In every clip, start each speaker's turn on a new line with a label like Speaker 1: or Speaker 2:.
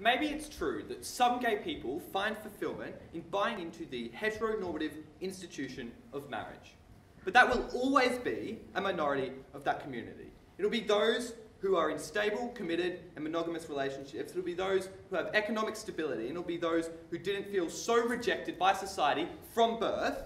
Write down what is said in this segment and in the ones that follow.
Speaker 1: maybe it's true that some gay people find fulfillment in buying into the heteronormative institution of marriage. But that will always be a minority of that community. It'll be those who are in stable, committed, and monogamous relationships. It'll be those who have economic stability, and it'll be those who didn't feel so rejected by society from birth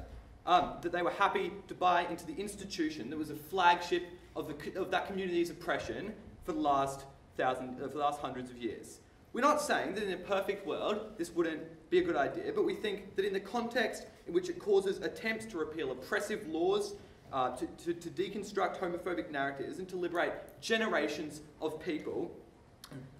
Speaker 1: um, that they were happy to buy into the institution that was a flagship of, the, of that community's oppression for the last thousand, uh, for the last hundreds of years. We're not saying that in a perfect world this wouldn't be a good idea, but we think that in the context in which it causes attempts to repeal oppressive laws, uh, to, to, to deconstruct homophobic narratives, and to liberate generations of people,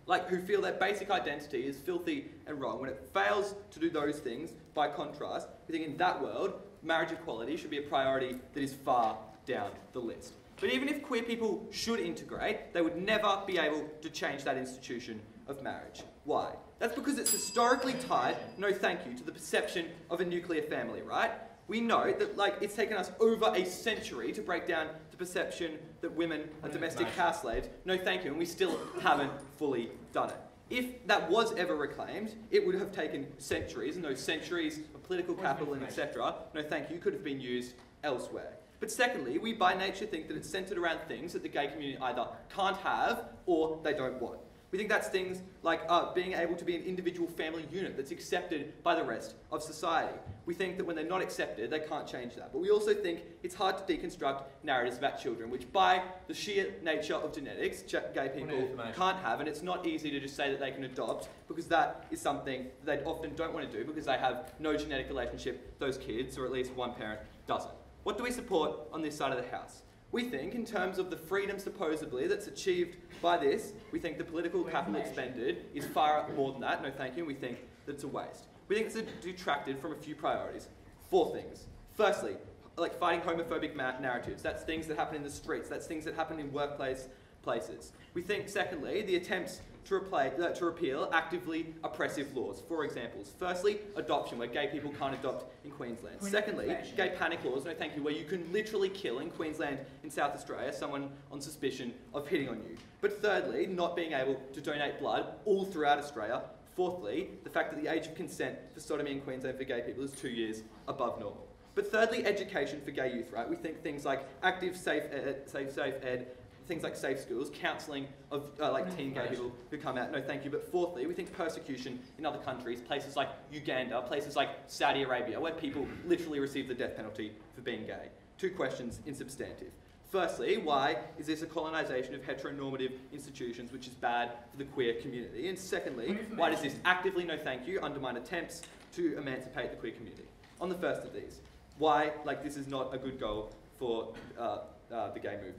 Speaker 1: like who feel their basic identity is filthy and wrong, when it fails to do those things, by contrast, we think in that world, marriage equality should be a priority that is far down the list. But even if queer people should integrate, they would never be able to change that institution of marriage. Why? That's because it's historically tied, no thank you, to the perception of a nuclear family, right? We know that like it's taken us over a century to break down the perception that women are domestic house slaves. No thank you, and we still haven't fully done it. If that was ever reclaimed, it would have taken centuries, and those centuries of political capital and etc. No thank you could have been used elsewhere. But secondly, we by nature think that it's centered around things that the gay community either can't have or they don't want. We think that's things like uh, being able to be an individual family unit that's accepted by the rest of society. We think that when they're not accepted, they can't change that. But we also think it's hard to deconstruct narratives about children, which by the sheer nature of genetics, gay people can't have, and it's not easy to just say that they can adopt, because that is something that they often don't want to do because they have no genetic relationship, those kids, or at least one parent doesn't. What do we support on this side of the house? We think, in terms of the freedom supposedly that's achieved by this, we think the political capital expended is far more than that. No, thank you. We think that it's a waste. We think it's detracted from a few priorities. Four things. Firstly, like fighting homophobic narratives. That's things that happen in the streets. That's things that happen in workplace places. We think, secondly, the attempts to, uh, to repeal actively oppressive laws. For examples, firstly, adoption, where gay people can't adopt in Queensland. Secondly, gay panic laws, no thank you, where you can literally kill in Queensland in South Australia someone on suspicion of hitting on you. But thirdly, not being able to donate blood all throughout Australia. Fourthly, the fact that the age of consent for sodomy in Queensland for gay people is two years above normal. But thirdly, education for gay youth, right? We think things like active safe ed, safe, safe ed things like safe schools, counselling of uh, like teen gay people who come out, no thank you. But fourthly, we think persecution in other countries, places like Uganda, places like Saudi Arabia, where people literally receive the death penalty for being gay. Two questions in substantive. Firstly, why is this a colonisation of heteronormative institutions which is bad for the queer community? And secondly, why does this actively, no thank you, undermine attempts to emancipate the queer community? On the first of these, why, like, this is not a good goal for uh, uh, the gay movement?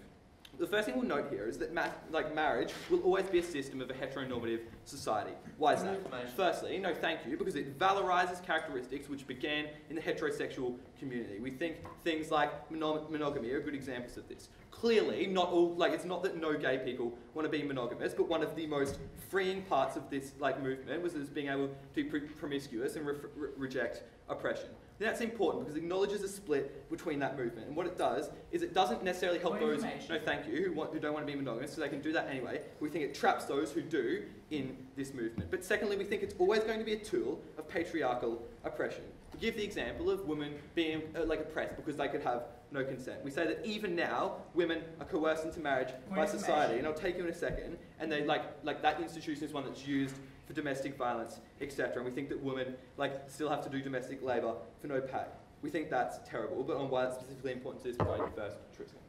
Speaker 1: The first thing we'll note here is that ma like marriage will always be a system of a heteronormative society. Why is that? Firstly, no thank you, because it valorizes characteristics which began in the heterosexual community. We think things like monog monogamy are good examples of this. Clearly, not all, like it's not that no gay people want to be monogamous, but one of the most freeing parts of this like movement was being able to be promiscuous and re reject oppression. That's important because it acknowledges a split between that movement. And what it does is it doesn't necessarily help those, no thank you, who, want, who don't want to be monogamous, so they can do that anyway. We think it traps those who do in this movement. But secondly, we think it's always going to be a tool of patriarchal oppression. We give the example of women being uh, like oppressed because they could have no consent. We say that even now, women are coerced into marriage by society, and I'll take you in a second, and they like, like that institution is one that's used for domestic violence, etc. And we think that women like still have to do domestic labour for no pay. We think that's terrible, but on why that's specifically important to this first, Tristan.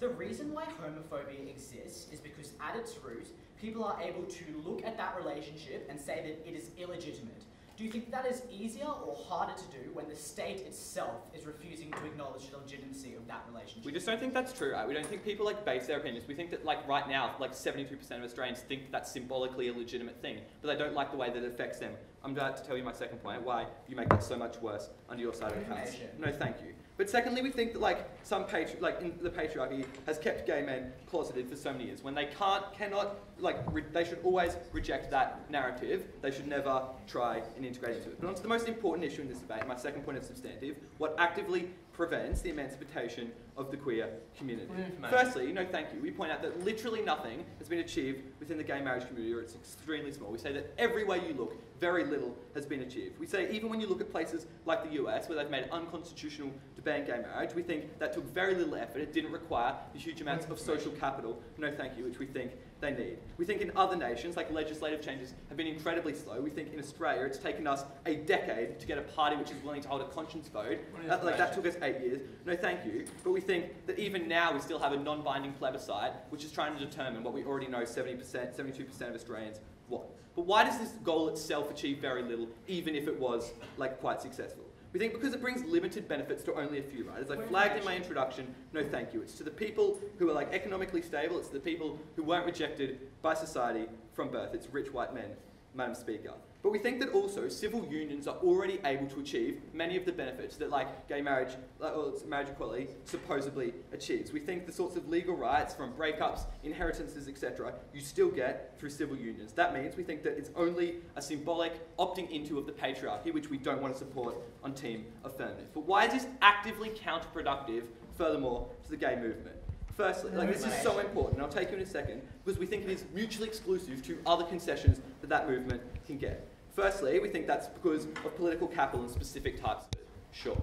Speaker 2: The reason why homophobia exists is because at its root, people are able to look at that relationship and say that it is illegitimate. Do you think that is easier or harder to do when the state itself is refusing to acknowledge the legitimacy of that relationship?
Speaker 1: We just don't think that's true, right? We don't think people like base their opinions. We think that like right now, like 72% of Australians think that that's symbolically a legitimate thing, but they don't like the way that it affects them. I'm about to tell you my second point, why you make that so much worse under your side of the house. No, thank you. But secondly, we think that like some patri- like in the patriarchy has kept gay men closeted for so many years. When they can't, cannot, like they should always reject that narrative. They should never try and integrate into it. But on to the most important issue in this debate, my second point of substantive, what actively prevents the emancipation of the queer community. Firstly, no thank you, we point out that literally nothing has been achieved within the gay marriage community or it's extremely small. We say that every way you look, very little has been achieved. We say even when you look at places like the US where they've made unconstitutional to ban gay marriage, we think that took very little effort. It didn't require the huge amounts of social capital, no thank you, which we think they need. We think in other nations, like legislative changes have been incredibly slow. We think in Australia, it's taken us a decade to get a party which is willing to hold a conscience vote. That, like, that took us eight years. No, thank you. But we think that even now we still have a non-binding plebiscite, which is trying to determine what we already know 70%, 72% of Australians want. But why does this goal itself achieve very little, even if it was like quite successful? We think because it brings limited benefits to only a few, right? As I flagged in my introduction, no thank you. It's to the people who are like economically stable, it's to the people who weren't rejected by society from birth. It's rich white men, Madam Speaker. But we think that also civil unions are already able to achieve many of the benefits that like gay marriage, or marriage equality supposedly achieves. We think the sorts of legal rights from breakups, inheritances, etc., you still get through civil unions. That means we think that it's only a symbolic opting into of the patriarchy, which we don't want to support on Team Affirmative. But why is this actively counterproductive, furthermore, to the gay movement? Firstly, like this is so important, and I'll take you in a second, because we think it is mutually exclusive to other concessions that that movement can get. Firstly, we think that's because of political capital and specific types of it. Sure.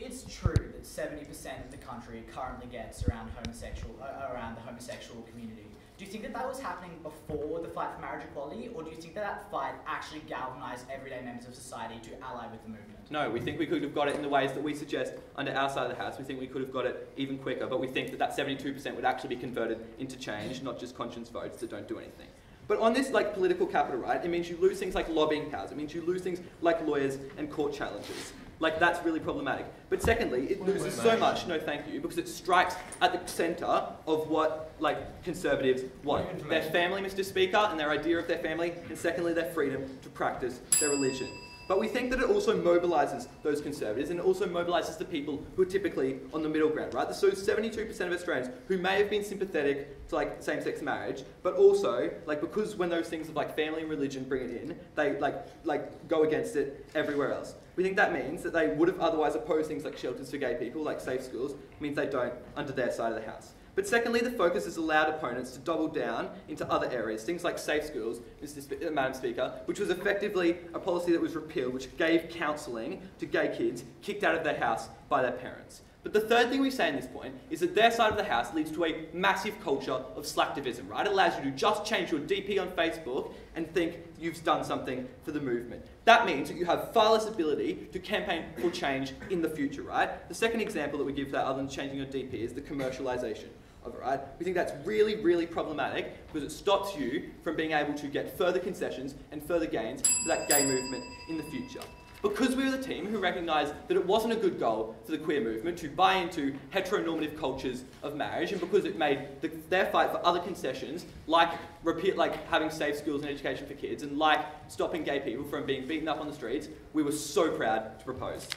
Speaker 2: It's true that 70% of the country currently gets around homosexual, uh, around the homosexual community. Do you think that that was happening before the fight for marriage equality, or do you think that that fight actually galvanised everyday members of society to ally with the movement?
Speaker 1: No, we think we could have got it in the ways that we suggest under our side of the house. We think we could have got it even quicker, but we think that that 72% would actually be converted into change, not just conscience votes that don't do anything. But on this like political capital right, it means you lose things like lobbying powers. It means you lose things like lawyers and court challenges. Like that's really problematic. But secondly, it loses so much, no thank you, because it strikes at the centre of what like conservatives want. Their family, Mr. Speaker, and their idea of their family, and secondly, their freedom to practice their religion. But we think that it also mobilises those conservatives and it also mobilises the people who are typically on the middle ground, right? So 72% of Australians who may have been sympathetic to like same-sex marriage, but also like because when those things of like family and religion bring it in, they like like go against it everywhere else. We think that means that they would have otherwise opposed things like shelters for gay people, like safe schools, means they don't under their side of the house. But secondly, the focus has allowed opponents to double down into other areas, things like safe schools, uh, Madam Speaker, which was effectively a policy that was repealed, which gave counselling to gay kids kicked out of their house by their parents. But the third thing we say in this point is that their side of the house leads to a massive culture of slacktivism, right? It allows you to just change your DP on Facebook and think you've done something for the movement. That means that you have far less ability to campaign for change in the future, right? The second example that we give that, other than changing your DP, is the commercialisation of? We think that's really, really problematic because it stops you from being able to get further concessions and further gains for that gay movement in the future. Because we were the team who recognised that it wasn't a good goal for the queer movement to buy into heteronormative cultures of marriage, and because it made the, their fight for other concessions, like repeat, like having safe schools and education for kids, and like stopping gay people from being beaten up on the streets, we were so proud to propose.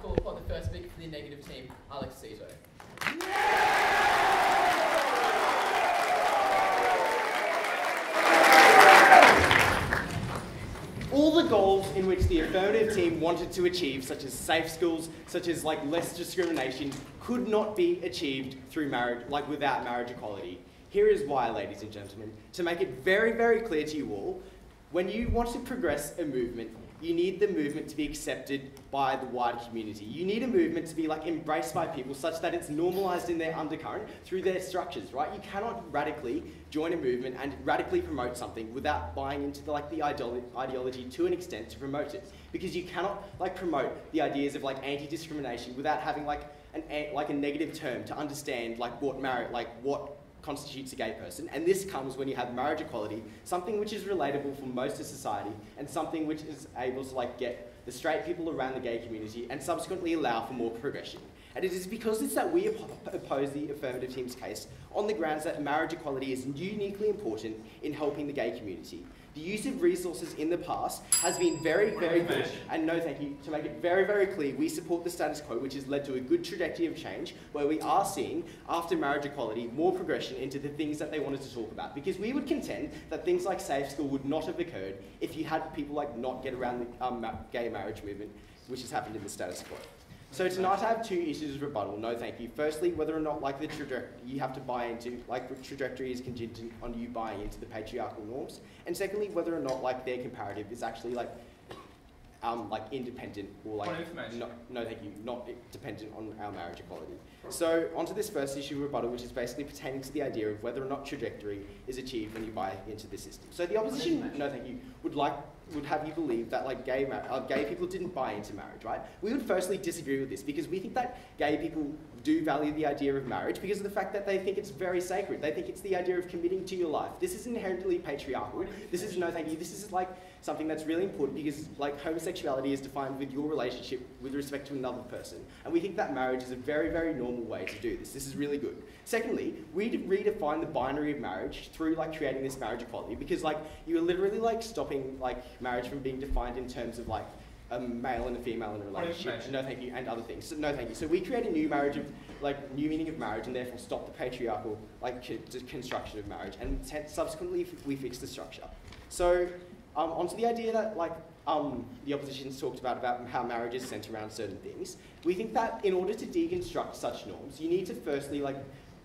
Speaker 3: Call upon the first speaker for the negative team, Alex Cito.
Speaker 4: all the goals in which the affirmative team wanted to achieve, such as safe schools, such as like less discrimination, could not be achieved through marriage, like without marriage equality. Here is why, ladies and gentlemen. To make it very, very clear to you all, when you want to progress a movement, you need the movement to be accepted by the wider community. You need a movement to be like embraced by people such that it's normalized in their undercurrent through their structures, right? You cannot radically join a movement and radically promote something without buying into the, like the ideology to an extent to promote it. Because you cannot like promote the ideas of like anti-discrimination without having like an like a negative term to understand like what marriage like what constitutes a gay person, and this comes when you have marriage equality, something which is relatable for most of society, and something which is able to like get the straight people around the gay community, and subsequently allow for more progression. And it is because it's that we oppose the affirmative team's case on the grounds that marriage equality is uniquely important in helping the gay community. The use of resources in the past has been very, very good. And no, thank you. To make it very, very clear, we support the status quo, which has led to a good trajectory of change, where we are seeing, after marriage equality, more progression into the things that they wanted to talk about. Because we would contend that things like safe school would not have occurred if you had people like not get around the um, gay marriage movement, which has happened in the status quo. So tonight I have two issues of rebuttal. No, thank you. Firstly, whether or not like the trajectory you have to buy into, like the trajectory is contingent on you buying into the patriarchal norms. And secondly, whether or not like their comparative is actually like, um, like independent or like
Speaker 5: Point
Speaker 4: no, no, thank you, not dependent on our marriage equality. So onto this first issue of rebuttal, which is basically pertaining to the idea of whether or not trajectory is achieved when you buy into the system. So the opposition, no, thank you, would like would have you believe that like gay uh, gay people didn't buy into marriage, right? We would firstly disagree with this because we think that gay people do value the idea of marriage because of the fact that they think it's very sacred. They think it's the idea of committing to your life. This is inherently patriarchal. This is no thank you. This is like something that's really important because like homosexuality is defined with your relationship with respect to another person. And we think that marriage is a very, very normal way to do this. This is really good. Secondly, we redefine the binary of marriage through like creating this marriage equality because like you are literally like stopping like marriage from being defined in terms of like a male and a female in a relationship. No thank you, and other things. So, no thank you. So we create a new marriage of like new meaning of marriage and therefore stop the patriarchal like co- construction of marriage and subsequently we fix the structure. So um, onto the idea that like um, the opposition's talked about about how marriage is centered around certain things. We think that in order to deconstruct such norms, you need to firstly like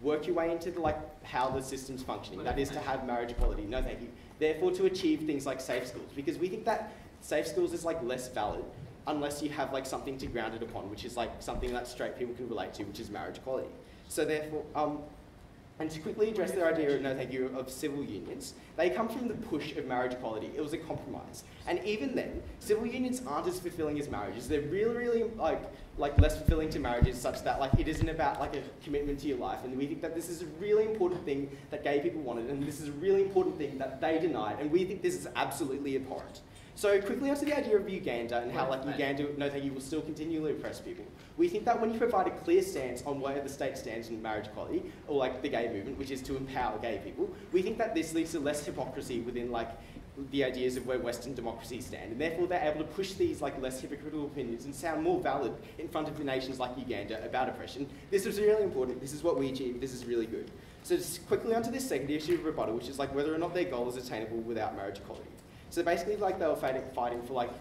Speaker 4: work your way into the, like how the system's functioning. That is to have marriage equality. No, thank you. Therefore, to achieve things like safe schools, because we think that safe schools is like less valid unless you have like something to ground it upon, which is like something that straight people can relate to, which is marriage equality. So therefore, um, and to quickly address their idea of, no thank you, of civil unions, they come from the push of marriage equality. It was a compromise. And even then, civil unions aren't as fulfilling as marriages. They're really, really like, like less fulfilling to marriages such that like it isn't about like a commitment to your life. And we think that this is a really important thing that gay people wanted, and this is a really important thing that they denied, and we think this is absolutely abhorrent. So quickly onto the idea of Uganda and how like Uganda, no that you, will still continually oppress people. We think that when you provide a clear stance on where the state stands in marriage equality, or like the gay movement, which is to empower gay people, we think that this leads to less hypocrisy within like the ideas of where Western democracies stand, and therefore they're able to push these like less hypocritical opinions and sound more valid in front of the nations like Uganda about oppression. This is really important. This is what we achieve. This is really good. So just quickly onto this second issue of rebuttal, which is like whether or not their goal is attainable without marriage equality. So basically, like they were fighting, fighting for like,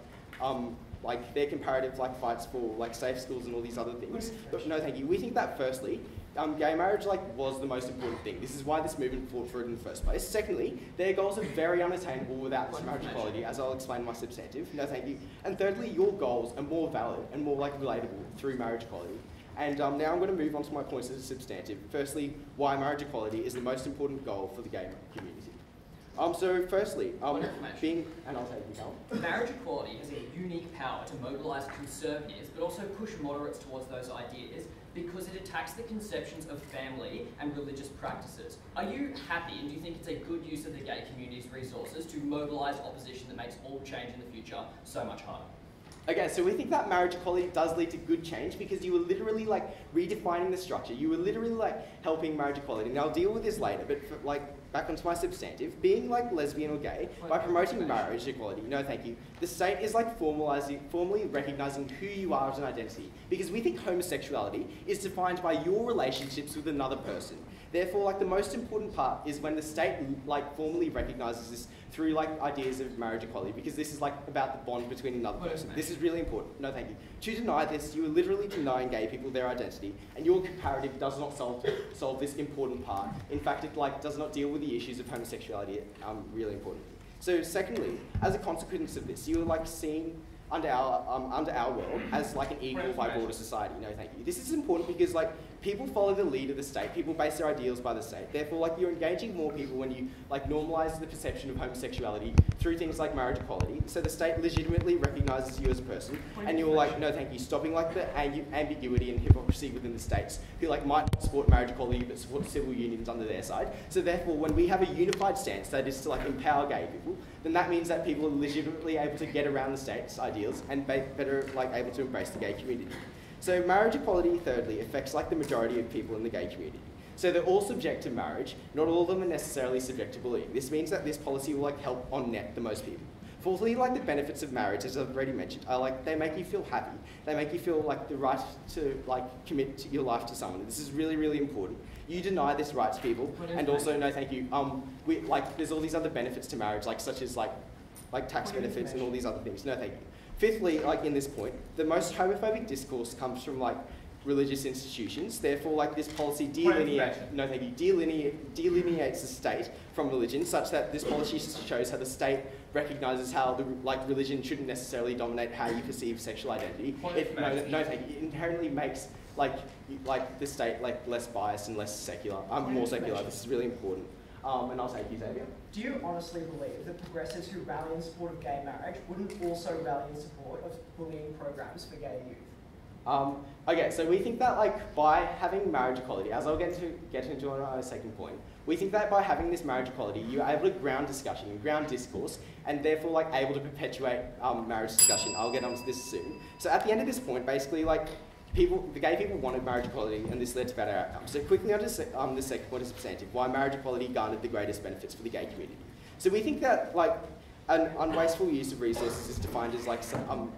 Speaker 4: um, like their comparative like fights for like safe schools and all these other things. But no, thank you. We think that firstly, um, gay marriage like was the most important thing. This is why this movement fought for it in the first place. Secondly, their goals are very unattainable without this marriage equality, as I'll explain in my substantive. No, thank you. And thirdly, your goals are more valid and more like relatable through marriage equality. And um, now I'm going to move on to my points as a substantive. Firstly, why marriage equality is the most important goal for the gay community. Um, so firstly, um,
Speaker 3: Point of information.
Speaker 4: being, and I'll take you, Cal.
Speaker 3: Marriage equality has a unique power to mobilise conservatives, but also push moderates towards those ideas because it attacks the conceptions of family and religious practices. Are you happy and do you think it's a good use of the gay community's resources to mobilise opposition that makes all change in the future so much harder?
Speaker 4: Okay, so we think that marriage equality does lead to good change because you were literally like redefining the structure. You were literally like helping marriage equality. And I'll deal with this later, but for, like back onto my substantive, being like lesbian or gay by promoting marriage equality. No, thank you. The state is like formalizing, formally recognizing who you are as an identity because we think homosexuality is defined by your relationships with another person. Therefore, like the most important part is when the state like formally recognizes this through like ideas of marriage equality because this is like about the bond between another person. This is really important. No, thank you. To deny this, you are literally denying gay people their identity, and your comparative does not solve solve this important part. In fact, it like does not deal with the issues of homosexuality. Um, really important. So, secondly, as a consequence of this, you are like seen under our um, under our world as like an equal by broader society. No, thank you. This is important because like people follow the lead of the state. People base their ideals by the state. Therefore, like you're engaging more people when you like normalize the perception of homosexuality through things like marriage equality. So the state legitimately recognises you as a person, and you're like, no, thank you, stopping like the ambiguity and hypocrisy within the states, who like might support marriage equality but support civil unions under their side. So therefore, when we have a unified stance that is to like empower gay people, then that means that people are legitimately able to get around the state's ideals and be- better like able to embrace the gay community. So marriage equality, thirdly, affects like the majority of people in the gay community. So they're all subject to marriage. Not all of them are necessarily subject to bullying. This means that this policy will like help on net the most people. Fourthly, like the benefits of marriage, as I've already mentioned, are like they make you feel happy. They make you feel like the right to like commit to your life to someone. This is really, really important. You deny this right to people, and also no, thank you. Um, we like there's all these other benefits to marriage, like such as like like tax
Speaker 5: What
Speaker 4: benefits and all these other things. No, thank you. Fifthly, like in this point, the most homophobic discourse comes from like religious institutions. Therefore, like this policy delineates, no thank you, delineate, delineates the state from religion, such that this policy shows how the state recognises how the like religion shouldn't necessarily dominate how you perceive sexual identity. It, no, no, thank you. It inherently makes like like the state like less biased and less secular. Um,
Speaker 5: Point
Speaker 4: more secular. This is really important. Um, and I'll take you, Xavier.
Speaker 5: Do you honestly believe that progressives who rally in support of gay marriage wouldn't also rally in support of bullying programs for gay youth?
Speaker 4: Um, okay, so we think that like by having marriage equality, as I'll get to get into on our second point, we think that by having this marriage equality, you're able to ground discussion and ground discourse, and therefore like able to perpetuate um, marriage discussion. I'll get onto this soon. So at the end of this point, basically like people, the gay people wanted marriage equality, and this led to better outcomes. So quickly onto se- um, the second point is substantive: why marriage equality garnered the greatest benefits for the gay community. So we think that like an unwasteful use of resources is defined as like um,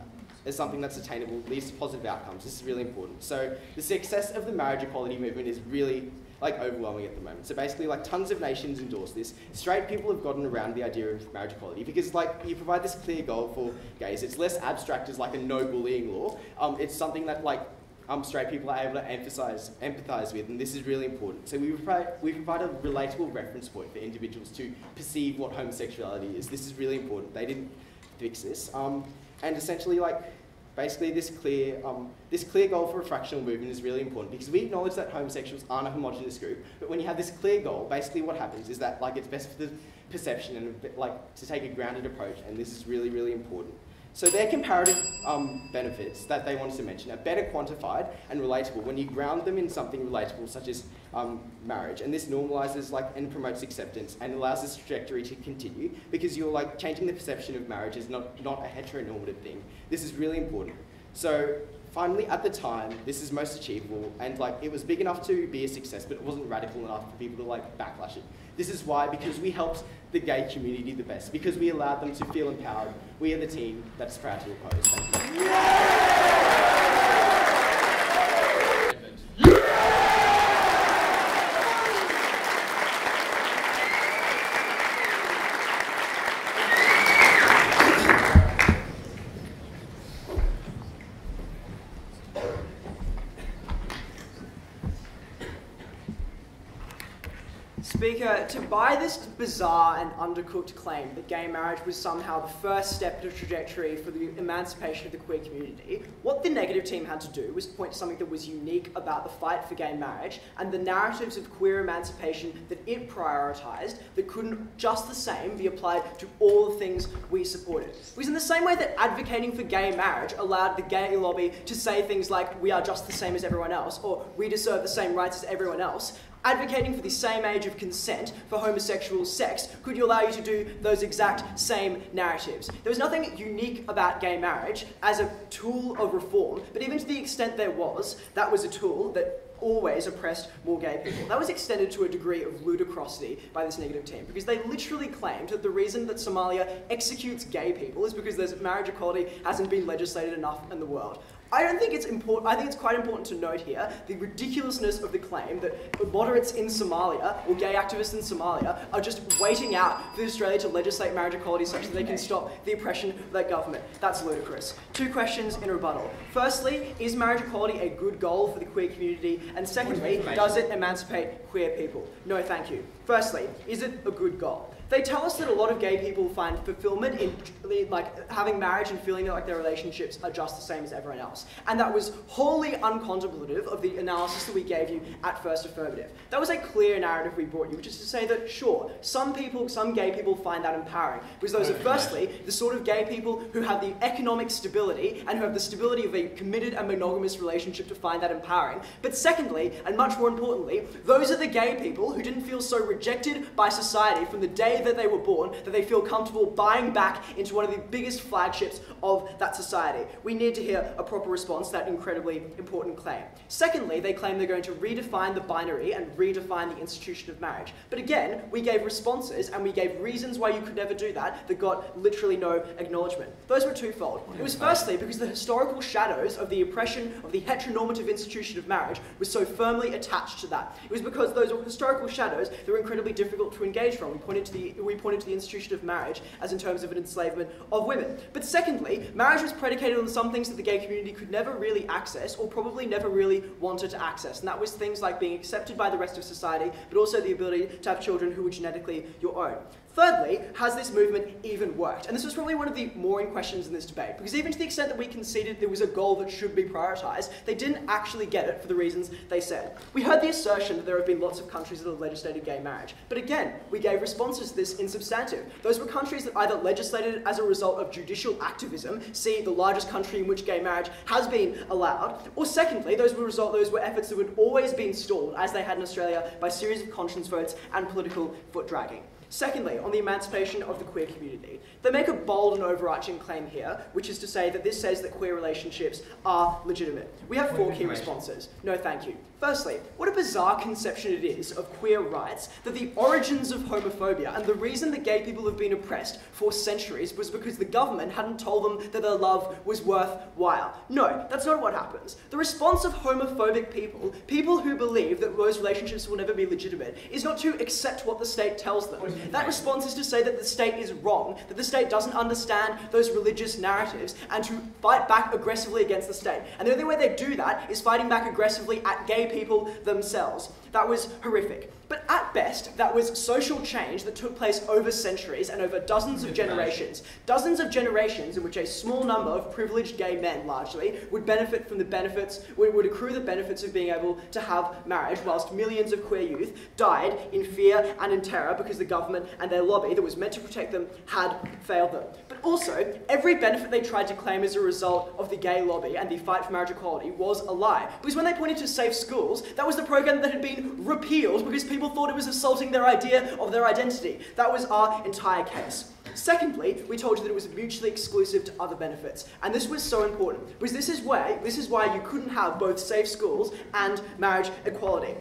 Speaker 4: as something that's attainable leads to positive outcomes. This is really important. So the success of the marriage equality movement is really like overwhelming at the moment. So basically, like tons of nations endorse this. Straight people have gotten around the idea of marriage equality because like you provide this clear goal for gays. It's less abstract as like a no bullying law. Um, it's something that like um, straight people are able to emphasize, empathize with, and this is really important. So we provide, we provide a relatable reference point for individuals to perceive what homosexuality is. This is really important. They didn't fix this. Um, and essentially, like, basically this clear, um, this clear goal for a fractional movement is really important because we acknowledge that homosexuals aren't a homogenous group, but when you have this clear goal, basically what happens is that, like, it's best for the perception and, like, to take a grounded approach, and this is really, really important. So their comparative um, benefits that they wanted to mention are better quantified and relatable when you ground them in something relatable such as um, marriage. And this normalizes like and promotes acceptance and allows this trajectory to continue because you're like changing the perception of marriage as not, not a heteronormative thing. This is really important. So finally, at the time, this is most achievable and like it was big enough to be a success, but it wasn't radical enough for people to like backlash it. This is why, because we helped the gay community the best, because we allowed them to feel empowered. We are the team that's proud to oppose. Thank you.
Speaker 5: To buy this bizarre and undercooked claim that gay marriage was somehow the first step in a trajectory for the emancipation of the queer community, what the negative team had to do was point to something that was unique about the fight for gay marriage and the narratives of queer emancipation that it prioritised that couldn't just the same be applied to all the things we supported. Because in the same way that advocating for gay marriage allowed the gay lobby to say things like, we are just the same as everyone else, or we deserve the same rights as everyone else, advocating for the same age of consent for homosexual sex could you allow you to do those exact same narratives. There was nothing unique about gay marriage as a tool of reform, but even to the extent there was, that was a tool that always oppressed more gay people. That was extended to a degree of ludicrosity by this negative team because they literally claimed that the reason that Somalia executes gay people is because there's marriage equality hasn't been legislated enough in the world. I don't think it's important. I think it's quite important to note here the ridiculousness of the claim that moderates in Somalia or gay activists in Somalia are just waiting out for Australia to legislate marriage equality such that they can stop the oppression of their government. That's ludicrous. Two questions in rebuttal. Firstly, is marriage equality a good goal for the queer community? And secondly, does it emancipate queer people? No, thank you. Firstly, is it a good goal? They tell us that a lot of gay people find fulfillment in like having marriage and feeling like their relationships are just the same as everyone else. And that was wholly uncontemplative of the analysis that we gave you at First Affirmative. That was a clear narrative we brought you, which is to say that sure, some people, some gay people find that empowering. Because those are firstly the sort of gay people who have the economic stability and who have the stability of a committed and monogamous relationship to find that empowering. But secondly, and much more importantly, those are the gay people who didn't feel so rejected by society from the day that they were born that they feel comfortable buying back into one of the biggest flagships of that society. We need to hear a proper response to that incredibly important claim. Secondly, they claim they're going to redefine the binary and redefine the institution of marriage. But again, we gave responses and we gave reasons why you could never do that that got literally no acknowledgement. Those were twofold. It was firstly because the historical shadows of the oppression of the heteronormative institution of marriage was so firmly attached to that. It was because those historical shadows that were incredibly difficult to engage from. We pointed to the, we pointed to the institution of marriage as in terms of an enslavement of women. But secondly, marriage was predicated on some things that the gay community could never really access or probably never really wanted to access. And that was things like being accepted by the rest of society, but also the ability to have children who were genetically your own. Thirdly, has this movement even worked? And this was probably one of the more in questions in this debate, because even to the extent that we conceded there was a goal that should be prioritised, they didn't actually get it for the reasons they said. We heard the assertion that there have been lots of countries that have legislated gay marriage, but again, we gave responses to this in substantive. Those were countries that either legislated as a result of judicial activism, see the largest country in which gay marriage has been allowed, or secondly, those were result those were efforts that would always been stalled, as they had in Australia, by series of conscience votes and political foot dragging. Secondly, on the emancipation of the queer community. They make a bold and overarching claim here, which is to say that this says that queer relationships are legitimate. We have four key responses. No, thank you. Firstly, what a bizarre conception it is of queer rights that the origins of homophobia and the reason that gay people have been oppressed for centuries was because the government hadn't told them that their love was worthwhile. No, that's not what happens. The response of homophobic people, people who believe that those relationships will never be legitimate, is not to accept what the state tells them. That response is to say that the state is wrong, that the state doesn't understand those religious narratives, and to fight back aggressively against the state. And the only way they do that is fighting back aggressively at gay people themselves. That was horrific. But at best, that was social change that took place over centuries and over dozens of generations. Dozens of generations in which a small number of privileged gay men, largely, would benefit from the benefits, would accrue the benefits of being able to have marriage, whilst millions of queer youth died in fear and in terror because the government and their lobby that was meant to protect them had failed them. But also, every benefit they tried to claim as a result of the gay lobby and the fight for marriage equality was a lie. Because when they pointed to safe schools, that was the program that had been repealed because people thought it was assaulting their idea of their identity. That was our entire case. Secondly, we told you that it was mutually exclusive to other benefits. And this was so important because this is why this is why you couldn't have both safe schools and marriage equality.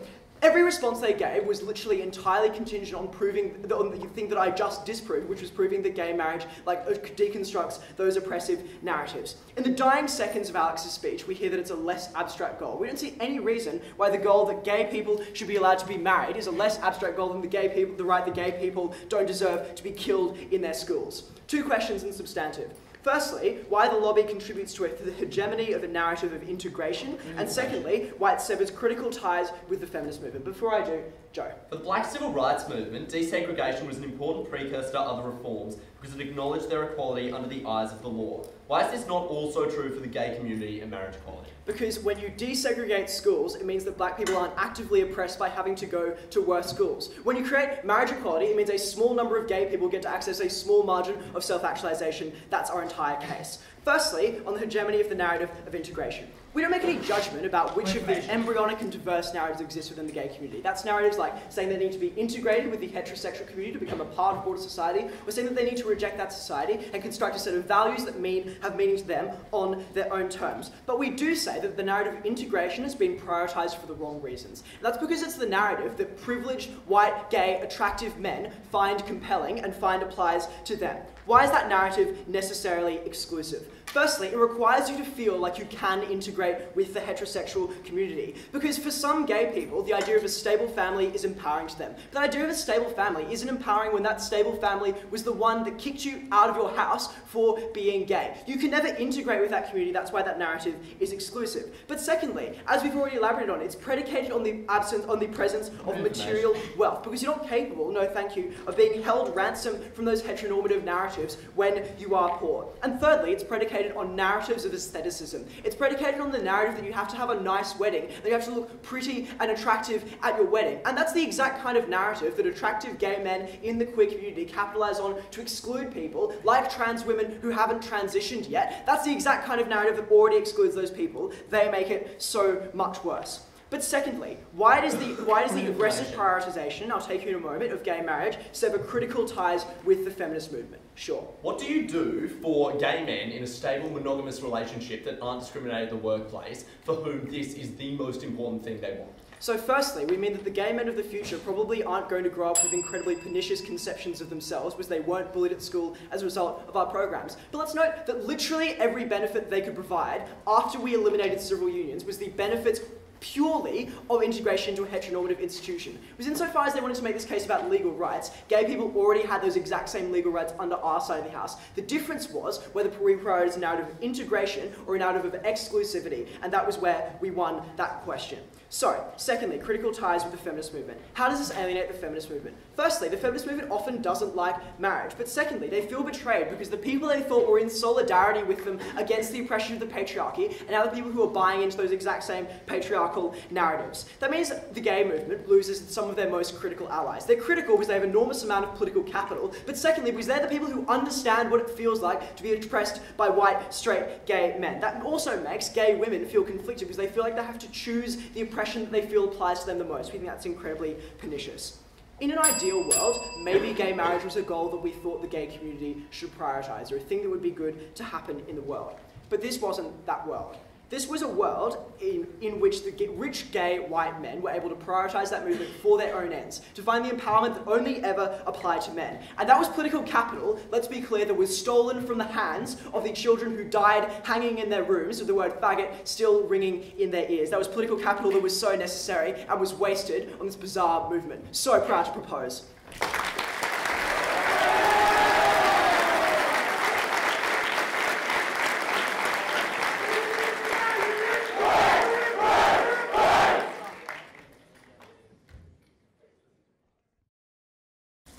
Speaker 5: Every response they gave was literally entirely contingent on proving the, on the thing that I just disproved, which was proving that gay marriage like uh, deconstructs those oppressive narratives. In the dying seconds of Alex's speech, we hear that it's a less abstract goal. We don't see any reason why the goal that gay people should be allowed to be married is a less abstract goal than the gay people, the right that gay people don't deserve to be killed in their schools. Two questions in substantive. Firstly, why the lobby contributes to, it, to the hegemony of a narrative of integration, and mm. secondly, why it severs critical ties with the feminist movement. Before I do, Joe.
Speaker 6: For the black civil rights movement, desegregation was an important precursor to other reforms because it acknowledged their equality under the eyes of the law. Why is this not also true for the gay community and marriage equality?
Speaker 5: Because when you desegregate schools, it means that black people aren't actively oppressed by having to go to worse schools. When you create marriage equality, it means a small number of gay people get to access a small margin of self actualization. That's our entire case. Firstly, on the hegemony of the narrative of integration. We don't make any judgment about which of the embryonic and diverse narratives exist within the gay community. That's narratives like saying they need to be integrated with the heterosexual community to become a part of broader society, or saying that they need to reject that society and construct a set of values that mean have meaning to them on their own terms. But we do say that the narrative of integration has been prioritized for the wrong reasons. And that's because it's the narrative that privileged, white, gay, attractive men find compelling and find applies to them. Why is that narrative necessarily exclusive? Firstly, it requires you to feel like you can integrate with the heterosexual community. Because for some gay people, the idea of a stable family is empowering to them. But the idea of a stable family isn't empowering when that stable family was the one that kicked you out of your house for being gay. You can never integrate with that community, that's why that narrative is exclusive. But secondly, as we've already elaborated on, it's predicated on the absence, on the presence of material wealth. Because you're not capable, no thank you, of being held ransom from those heteronormative narratives when you are poor. And thirdly, it's predicated on narratives of aestheticism. It's predicated on the narrative that you have to have a nice wedding, that you have to look pretty and attractive at your wedding. And that's the exact kind of narrative that attractive gay men in the queer community capitalize on to exclude people like trans women who haven't transitioned yet. That's the exact kind of narrative that already excludes those people. They make it so much worse. But secondly, why does the, why does the aggressive prioritisation, I'll take you in a moment, of gay marriage sever critical ties with the feminist movement? Sure.
Speaker 6: What do you do for gay men in a stable monogamous relationship that aren't discriminated in the workplace for whom this is the most important thing they want?
Speaker 5: So, firstly, we mean that the gay men of the future probably aren't going to grow up with incredibly pernicious conceptions of themselves because they weren't bullied at school as a result of our programs. But let's note that literally every benefit they could provide after we eliminated civil unions was the benefits purely of integration into a heteronormative institution. Because insofar as they wanted to make this case about legal rights, gay people already had those exact same legal rights under our side of the house. The difference was whether we prioritized a narrative of integration or a narrative of exclusivity, and that was where we won that question. So, secondly, critical ties with the feminist movement. How does this alienate the feminist movement? Firstly, the feminist movement often doesn't like marriage, but secondly, they feel betrayed because the people they thought were in solidarity with them against the oppression of the patriarchy are now the people who are buying into those exact same patriarchal narratives. That means the gay movement loses some of their most critical allies. They're critical because they have enormous amount of political capital, but secondly, because they're the people who understand what it feels like to be oppressed by white, straight, gay men. That also makes gay women feel conflicted because they feel like they have to choose the oppression that they feel applies to them the most. We think that's incredibly pernicious. In an ideal world, maybe gay marriage was a goal that we thought the gay community should prioritise, or a thing that would be good to happen in the world. But this wasn't that world. This was a world in, in which the rich gay white men were able to prioritize that movement for their own ends, to find the empowerment that only ever applied to men. And that was political capital, let's be clear, that was stolen from the hands of the children who died hanging in their rooms with the word faggot still ringing in their ears. That was political capital that was so necessary and was wasted on this bizarre movement. So proud to propose.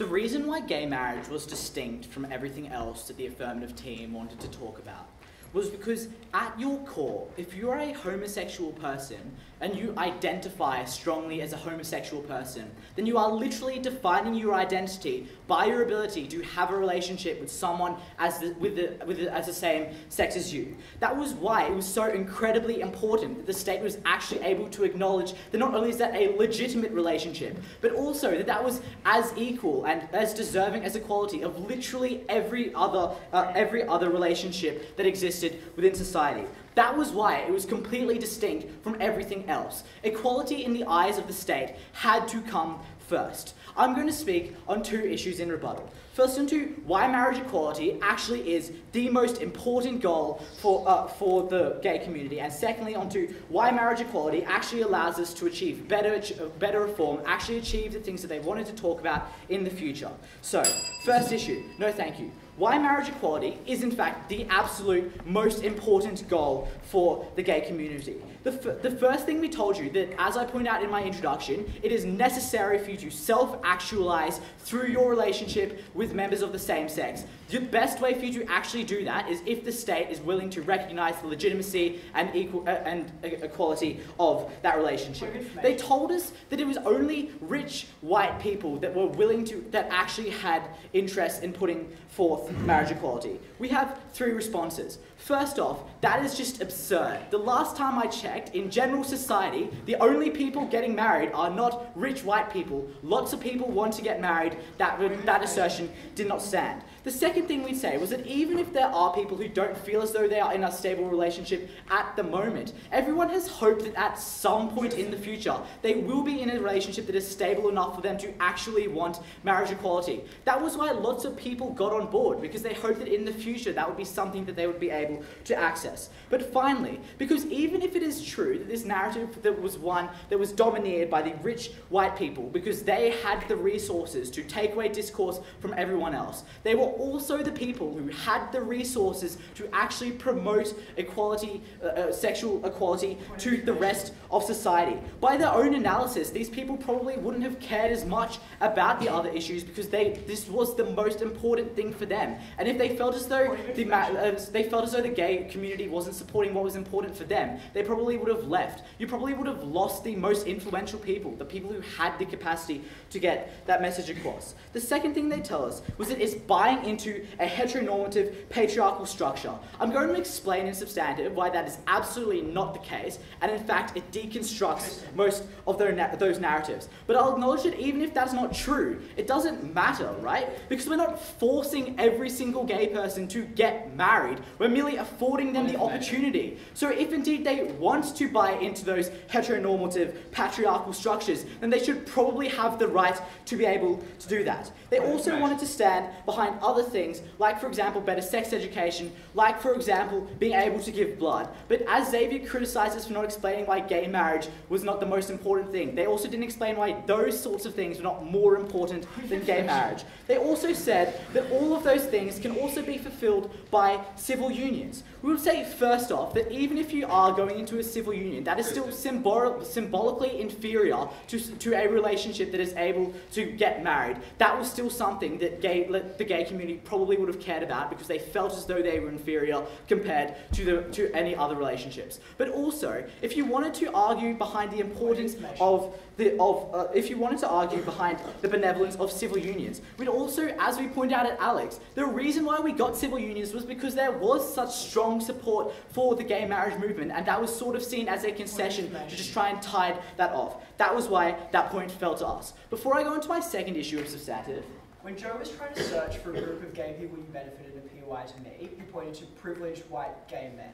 Speaker 7: Reason why gay marriage was distinct from everything else that the affirmative team wanted to talk about was because at your core, if you're a homosexual person and you identify strongly as a homosexual person, then you are literally defining your identity by your ability to have a relationship with someone as the, with the, with the, as the same sex as you. That was why it was so incredibly important that the state was actually able to acknowledge that not only is that a legitimate relationship, but also that that was as equal and as deserving as equality of literally every other, uh, every other relationship that existed within society. That was why it was completely distinct from everything else. Equality in the eyes of the state had to come first. I'm going to speak on two issues in rebuttal. First, into why marriage equality actually is the most important goal for, uh, for the gay community, and secondly, onto why marriage equality actually allows us to achieve better, better reform, actually achieve the things that they wanted to talk about in the future. So, first issue, no thank you why marriage equality is in fact the absolute most important goal for the gay community. The, the first thing we told you that, as I pointed out in my introduction, it is necessary for you to self-actualize through your relationship with members of the same sex. The best way for you to actually do that is if the state is willing to recognize the legitimacy and, equal, uh, and equality of that relationship. They told us that it was only rich white people that were willing to, that actually had interest in putting forth marriage equality. We have three responses. First off, that is just absurd. The last time I checked, in general society, the only people getting married are not rich white people. Lots of people want to get married. That, that assertion did not stand. The second thing we'd say was that even if there are people who don't feel as though they are in a stable relationship at the moment, everyone has hoped that at some point in the future they will be in a relationship that is stable enough for them to actually want marriage equality. That was why lots of people got on board because they hoped that in the future that would be something that they would be able to access. But finally, because even if it is true that this narrative that was one that was dominated by the rich white people because they had the resources to take away discourse from everyone else, they were also the people who had the resources to actually promote equality, uh, uh, sexual equality to the rest of society. By their own analysis, these people probably wouldn't have cared as much about the other issues because they this was the most important thing for them. And if they felt as though the ma- uh, they felt as though the gay community wasn't supporting what was important for them, they probably would have left. You probably would have lost the most influential people, the people who had the capacity to get that message across. The second thing they tell us was that it's buying into a heteronormative patriarchal structure. I'm going to explain in substantive why that is absolutely not the case, and in fact, it deconstructs most of na- those narratives. But I'll acknowledge that even if that's not true, it doesn't matter, right? Because we're not forcing every single gay person to get married, we're merely affording them the opportunity. So if indeed they want to buy into those heteronormative patriarchal structures, then they should probably have the right to be able to do that. They also wanted to stand behind other things, like, for example, better sex education, like, for example, being able to give blood. But as Xavier criticizes for not explaining why gay marriage was not the most important thing, they also didn't explain why those sorts of things were not more important than gay marriage. They also said that all of those things can also be fulfilled by civil unions. We would say, first off, that even if you are going into a civil union, that is still symbol- symbolically inferior to, to a relationship that is able to get married. That was still something that gay, the gay community probably would have cared about because they felt as though they were inferior compared to, the, to any other relationships. But also, if you wanted to argue behind the importance of the, of, uh, if you wanted to argue behind the benevolence of civil unions, we'd also, as we pointed out at Alex, the reason why we got civil unions was because there was such strong support for the gay marriage movement, and that was sort of seen as a concession to just try and tide that off. That was why that point fell to us. Before I go into my second issue of substantive,
Speaker 5: when Joe was trying to search for a group of gay people who benefited in POI to me, he pointed to privileged white gay men.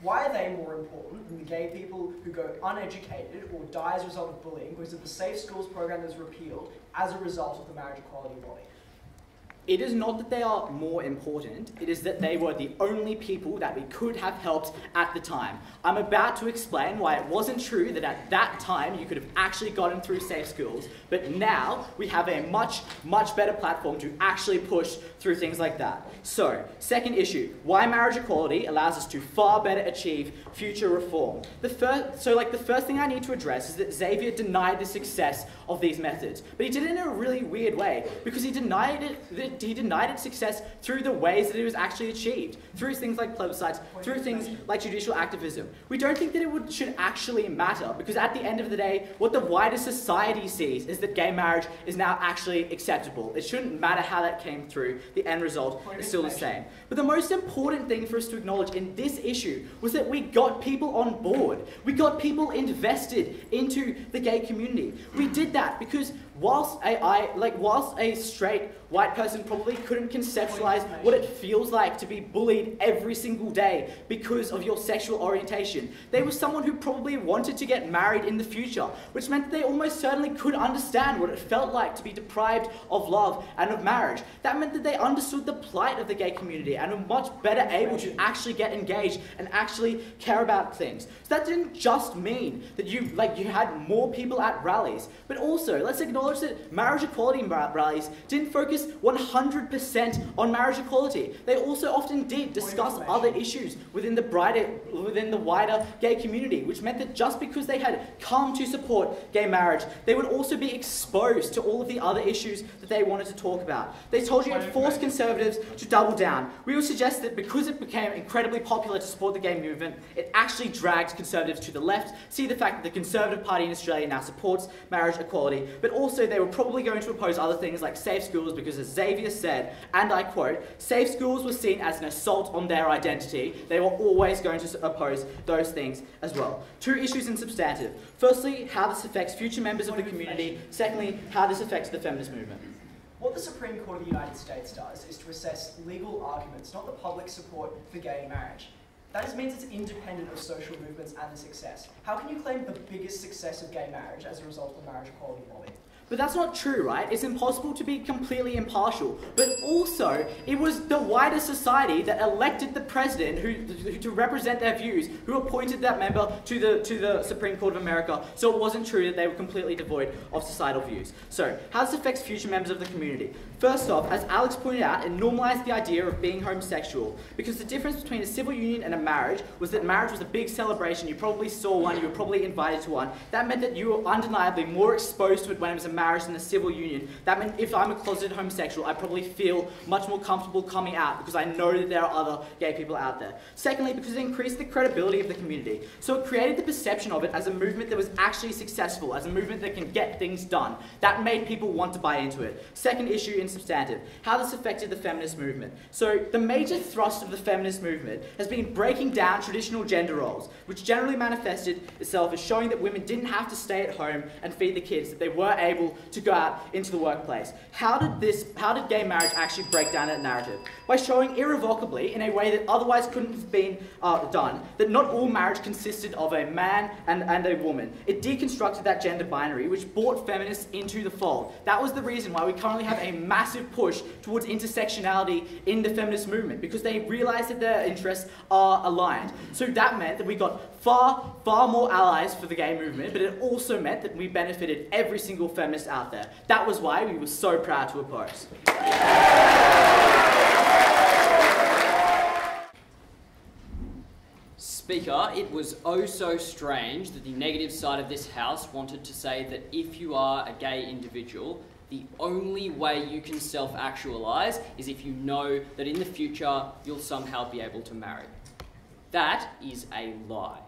Speaker 5: Why are they more important than the gay people who go uneducated or die as a result of bullying because of the Safe Schools program that was repealed as a result of the marriage equality lobby?
Speaker 7: It is not that they are more important, it is that they were the only people that we could have helped at the time. I'm about to explain why it wasn't true that at that time you could have actually gotten through safe schools, but now we have a much, much better platform to actually push through things like that. So, second issue why marriage equality allows us to far better achieve future reform. The first, so, like, the first thing I need to address is that Xavier denied the success of these methods, but he did it in a really weird way because he denied it he denied its success through the ways that it was actually achieved, through things like plebiscites, through things like judicial activism. We don't think that it would, should actually matter, because at the end of the day, what the wider society sees is that gay marriage is now actually acceptable. It shouldn't matter how that came through, the end result is still the same. But the most important thing for us to acknowledge in this issue was that we got people on board. We got people invested into the gay community. We did that because whilst a, I, like, whilst a straight white person probably couldn't conceptualize what it feels like to be bullied every single day because of your sexual orientation. They were someone who probably wanted to get married in the future, which meant they almost certainly could understand what it felt like to be deprived of love and of marriage. That meant that they understood the plight of the gay community and were much better able to actually get engaged and actually care about things. So that didn't just mean that you like you had more people at rallies, but also let's acknowledge that marriage equality rallies didn't focus focus 100% on marriage equality. They also often did discuss other issues within the, brighter, within the wider gay community, which meant that just because they had come to support gay marriage, they would also be exposed to all of the other issues that they wanted to talk about. They told you it forced conservatives to double down. We would suggest that because it became incredibly popular to support the gay movement, it actually dragged conservatives to the left. See the fact that the Conservative Party in Australia now supports marriage equality, but also they were probably going to oppose other things like safe schools because, as Xavier said, and I quote, safe schools were seen as an assault on their identity. They were always going to oppose those things as well. Two issues in substantive. Firstly, how this affects future members of the community. Secondly, how this affects the feminist movement.
Speaker 5: What the Supreme Court of the United States does is to assess legal arguments, not the public support for gay marriage. That just means it's independent of social movements and the success. How can you claim the biggest success of gay marriage as a result of the marriage equality lobby?
Speaker 7: But that's not true, right? It's impossible to be completely impartial. But also, it was the wider society that elected the president who, to represent their views, who appointed that member to the, to the Supreme Court of America. So it wasn't true that they were completely devoid of societal views. So, how this affects future members of the community? First off, as Alex pointed out, it normalized the idea of being homosexual because the difference between a civil union and a marriage was that marriage was a big celebration. You probably saw one, you were probably invited to one. That meant that you were undeniably more exposed to it when it was a marriage than a civil union. That meant if I'm a closeted homosexual, I probably feel much more comfortable coming out because I know that there are other gay people out there. Secondly, because it increased the credibility of the community. So it created the perception of it as a movement that was actually successful, as a movement that can get things done. That made people want to buy into it. Second issue in substantive, how this affected the feminist movement. So the major thrust of the feminist movement has been breaking down traditional gender roles, which generally manifested itself as showing that women didn't have to stay at home and feed the kids, that they were able to go out into the workplace. How did this, how did gay marriage actually break down that narrative? By showing irrevocably, in a way that otherwise couldn't have been uh, done, that not all marriage consisted of a man and, and a woman. It deconstructed that gender binary, which brought feminists into the fold. That was the reason why we currently have a massive push towards intersectionality in the feminist movement, because they realized that their interests are aligned. So that meant that we got far, far more allies for the gay movement, but it also meant that we benefited every single feminist out there. That was why we were so proud to oppose.
Speaker 3: Speaker, it was oh so strange that the negative side of this House wanted to say that if you are a gay individual, the only way you can self actualize is if you know that in the future you'll somehow be able to marry. That is a lie.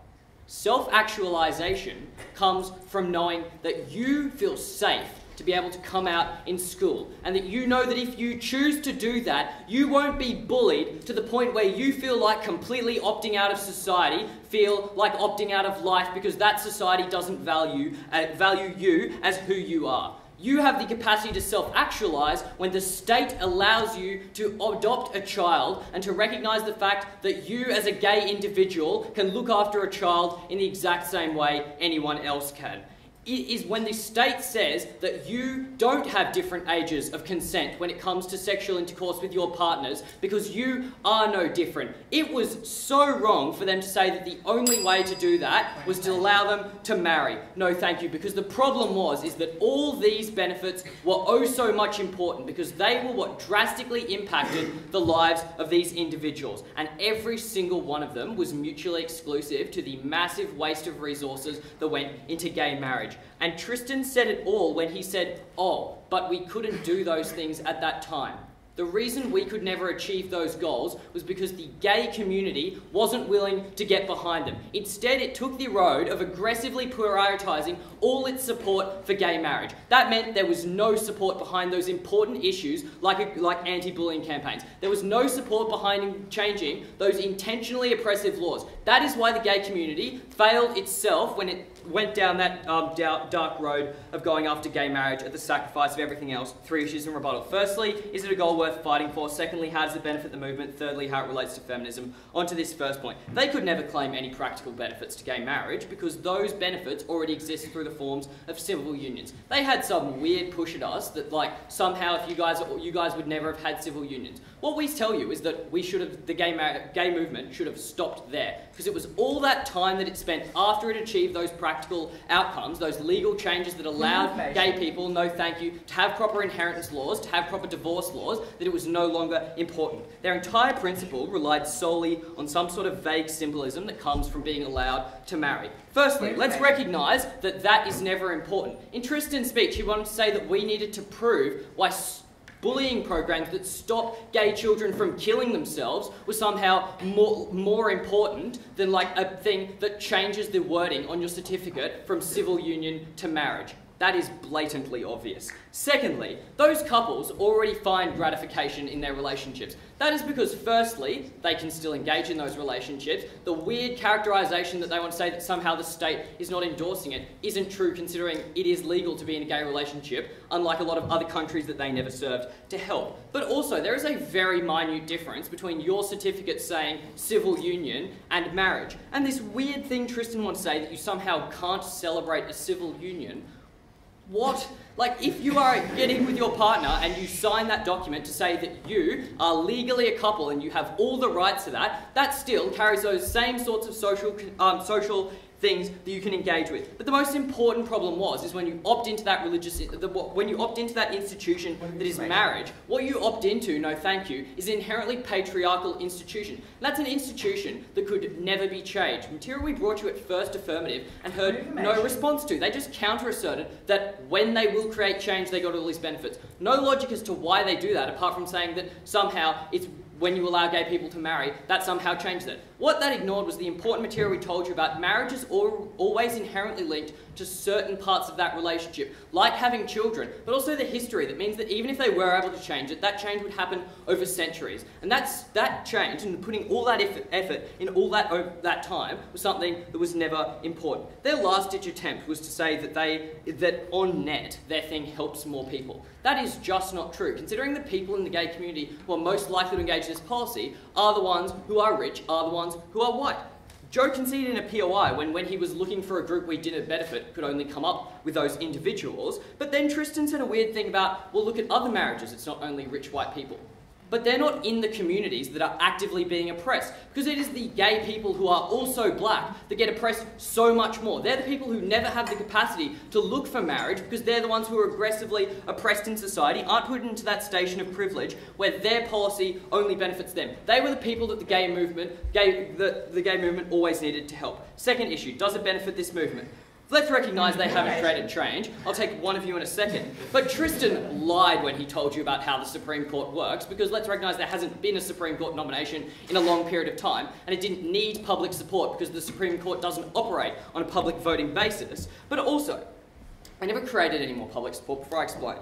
Speaker 3: Self actualization comes from knowing that you feel safe to be able to come out in school, and that you know that if you choose to do that, you won't be bullied to the point where you feel like completely opting out of society, feel like opting out of life because that society doesn't value uh, value you as who you are. You have the capacity to self actualize when the state allows you to adopt a child and to recognize the fact that you, as a gay individual, can look after a child in the exact same way anyone else can is when the state says that you don't have different ages of consent when it comes to sexual intercourse with your partners because you are no different. It was so wrong for them to say that the only way to do that was to allow them to marry. No, thank you, because the problem was is that all these benefits were oh so much important because they were what drastically impacted the lives of these individuals, and every single one of them was mutually exclusive to the massive waste of resources that went into gay marriage. And Tristan said it all when he said, Oh, but we couldn't do those things at that time. The reason we could never achieve those goals was because the gay community wasn't willing to get behind them. Instead, it took the road of aggressively prioritising all its support for gay marriage. That meant there was no support behind those important issues like, like anti bullying campaigns. There was no support behind changing those intentionally oppressive laws. That is why the gay community failed itself when it went down that um, dark road of going after gay marriage at the sacrifice of everything else. Three issues in rebuttal. Firstly, is it a goal worth fighting for? Secondly, how does it benefit the movement? Thirdly, how it relates to feminism. On to this first point. They could never claim any practical benefits to gay marriage because those benefits already exist through the forms of civil unions. They had some weird push at us that like somehow if you guys you guys would never have had civil unions. What we tell you is that we should have the gay, gay movement should have stopped there because it was all that time that it spent after it achieved those practical outcomes, those legal changes that allowed gay people, no thank you, to have proper inheritance laws, to have proper divorce laws, that it was no longer important. Their entire principle relied solely on some sort of vague symbolism that comes from being allowed to marry. Firstly, let's recognise that that is never important. In Tristan's speech, he wanted to say that we needed to prove why bullying programs that stop gay children from killing themselves was somehow more, more important than like a thing that changes the wording on your certificate from civil union to marriage. That is blatantly obvious. Secondly, those couples already find gratification in their relationships. That is because, firstly, they can still engage in those relationships. The weird characterization that they want to say that somehow the state is not endorsing it isn't true, considering it is legal to be in a gay relationship, unlike a lot of other countries that they never served to help. But also, there is a very minute difference between your certificate saying civil union and marriage. And this weird thing Tristan wants to say that you somehow can't celebrate a civil union what? Like, if you are getting with your partner and you sign that document to say that you are legally a couple and you have all the rights to that, that still carries those same sorts of social, um, social things that you can engage with. But the most important problem was is when you opt into that religious, the, when you opt into that institution that is marriage, what you opt into, no thank you, is an inherently patriarchal institution. And that's an institution that could never be changed. Material we brought you at first affirmative and heard no response to. They just counter asserted that when they will create change, they got all these benefits. No logic as to why they do that, apart from saying that somehow it's when you allow gay people to marry, that somehow changed it. What that ignored was the important material we told you about. Marriage is al always inherently linked to certain parts of that relationship, like having children, but also the history that means that even if they were able to change it, that change would happen over centuries. And that's, that change and putting all that effort, effort in all that, that time was something that was never important. Their last ditch attempt was to say that, they, that on net, their thing helps more people. That is just not true, considering the people in the gay community who are most likely to engage in this policy are the ones who are rich, are the ones who are white. Joe conceded in a POI when, when he was looking for a group we didn't benefit, could only come up with those individuals. But then Tristan said a weird thing about, well, look at other marriages, it's not only rich white people but they're not in the communities that are actively being oppressed. Because it is the gay people who are also black that get oppressed so much more. They're the people who never have the capacity to look for marriage because they're the ones who are aggressively oppressed in society, aren't put into that station of privilege where their policy only benefits them. They were the people that the gay movement, gay, the, the gay movement always needed to help. Second issue, does it benefit this movement? Let's recognise they haven't created change. I'll take one of you in a second. But Tristan lied when he told you about how the Supreme Court works, because let's recognise there hasn't been a Supreme Court nomination in a long period of time, and it didn't need public support because the Supreme Court doesn't operate on a public voting basis. But also, I never created any more public support before I explain.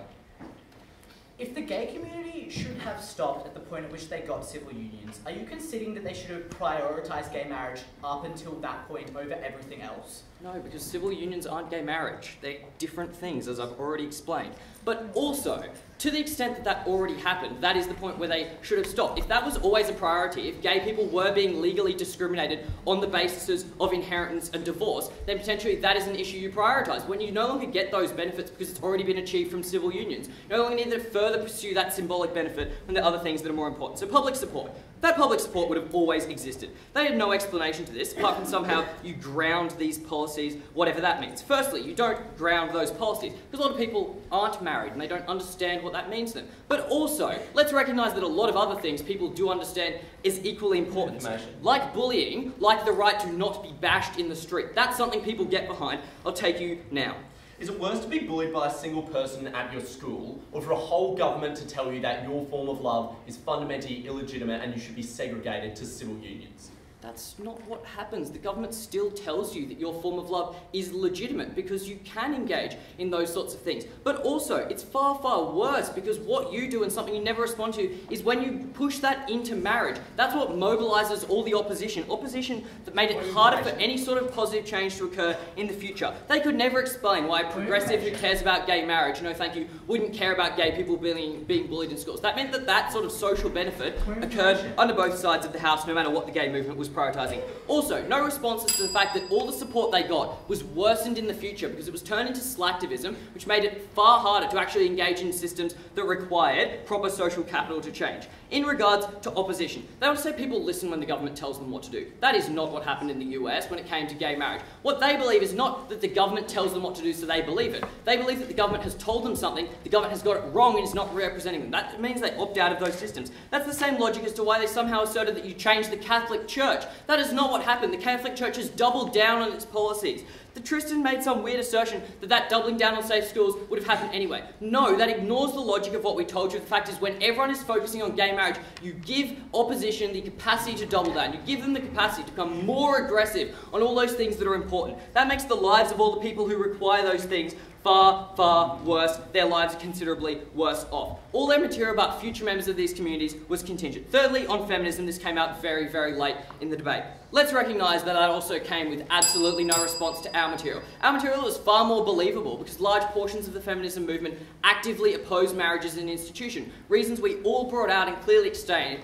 Speaker 2: If the gay community should have stopped at the point at which they got civil unions, are you conceding that they should have prioritised gay marriage up until that point over everything else?
Speaker 3: No, because civil unions aren't gay marriage. They're different things, as I've already explained. But also, to the extent that that already happened, that is the point where they should have stopped. If that was always a priority, if gay people were being legally discriminated on the basis of inheritance and divorce, then potentially that is an issue you prioritise. When you no longer get those benefits because it's already been achieved from civil unions, you no longer need to further pursue that symbolic benefit when there are other things that are more important. So public support. That public support would have always existed. They had no explanation to this, apart from somehow you ground these policies, whatever that means. Firstly, you don't ground those policies, because a lot of people aren't married and they don't understand what that means to them. But also, let's recognise that a lot of other things people do understand is equally important. Like bullying, like the right to not be bashed in the street. That's something people get behind. I'll take you now.
Speaker 6: Is it worse to be bullied by a single person at your school, or for a whole government to tell you that your form of love is fundamentally illegitimate and you should be segregated to civil unions?
Speaker 3: That's not what happens. The government still tells you that your form of love is legitimate because you can engage in those sorts of things. But also, it's far, far worse because what you do and something you never respond to is when you push that into marriage. That's what mobilises all the opposition. Opposition that made it harder for any sort of positive change to occur in the future. They could never explain why a progressive who cares about gay marriage, no thank you, wouldn't care about gay people being, being bullied in schools. That meant that that sort of social benefit occurred under both sides of the house no matter what the gay movement was prioritising. Also, no responses to the fact that all the support they got was worsened in the future because it was turned into slacktivism, which made it far harder to actually engage in systems that required proper social capital to change. In regards to opposition, they to say people listen when the government tells them what to do. That is not what happened in the US when it came to gay marriage. What they believe is not that the government tells them what to do so they believe it. They believe that the government has told them something, the government has got it wrong and is not representing them. That means they opt out of those systems. That's the same logic as to why they somehow asserted that you change the Catholic Church. That is not what happened. The Catholic Church has doubled down on its policies. That Tristan made some weird assertion that that doubling down on safe schools would have happened anyway. No, that ignores the logic of what we told you. The fact is, when everyone is focusing on gay marriage, you give opposition the capacity to double down. You give them the capacity to become more aggressive on all those things that are important. That makes the lives of all the people who require those things far, far worse. Their lives are considerably worse off. All their material about future members of these communities was contingent. Thirdly, on feminism, this came out very, very late in the debate. Let's recognise that that also came with absolutely no response to our material. Our material is far more believable because large portions of the feminism movement actively oppose marriage as an institution. Reasons we all brought out and clearly explained.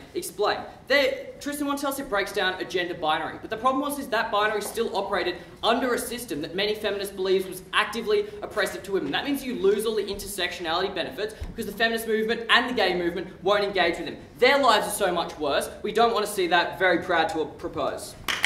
Speaker 3: There, Tristan wants us it breaks down a gender binary, but the problem was is that binary still operated under a system that many feminists believe was actively oppressive to women. That means you lose all the intersectionality benefits because the feminist movement and the gay movement won't engage with them. Their lives are so much worse. We don't want to see that. Very proud to propose.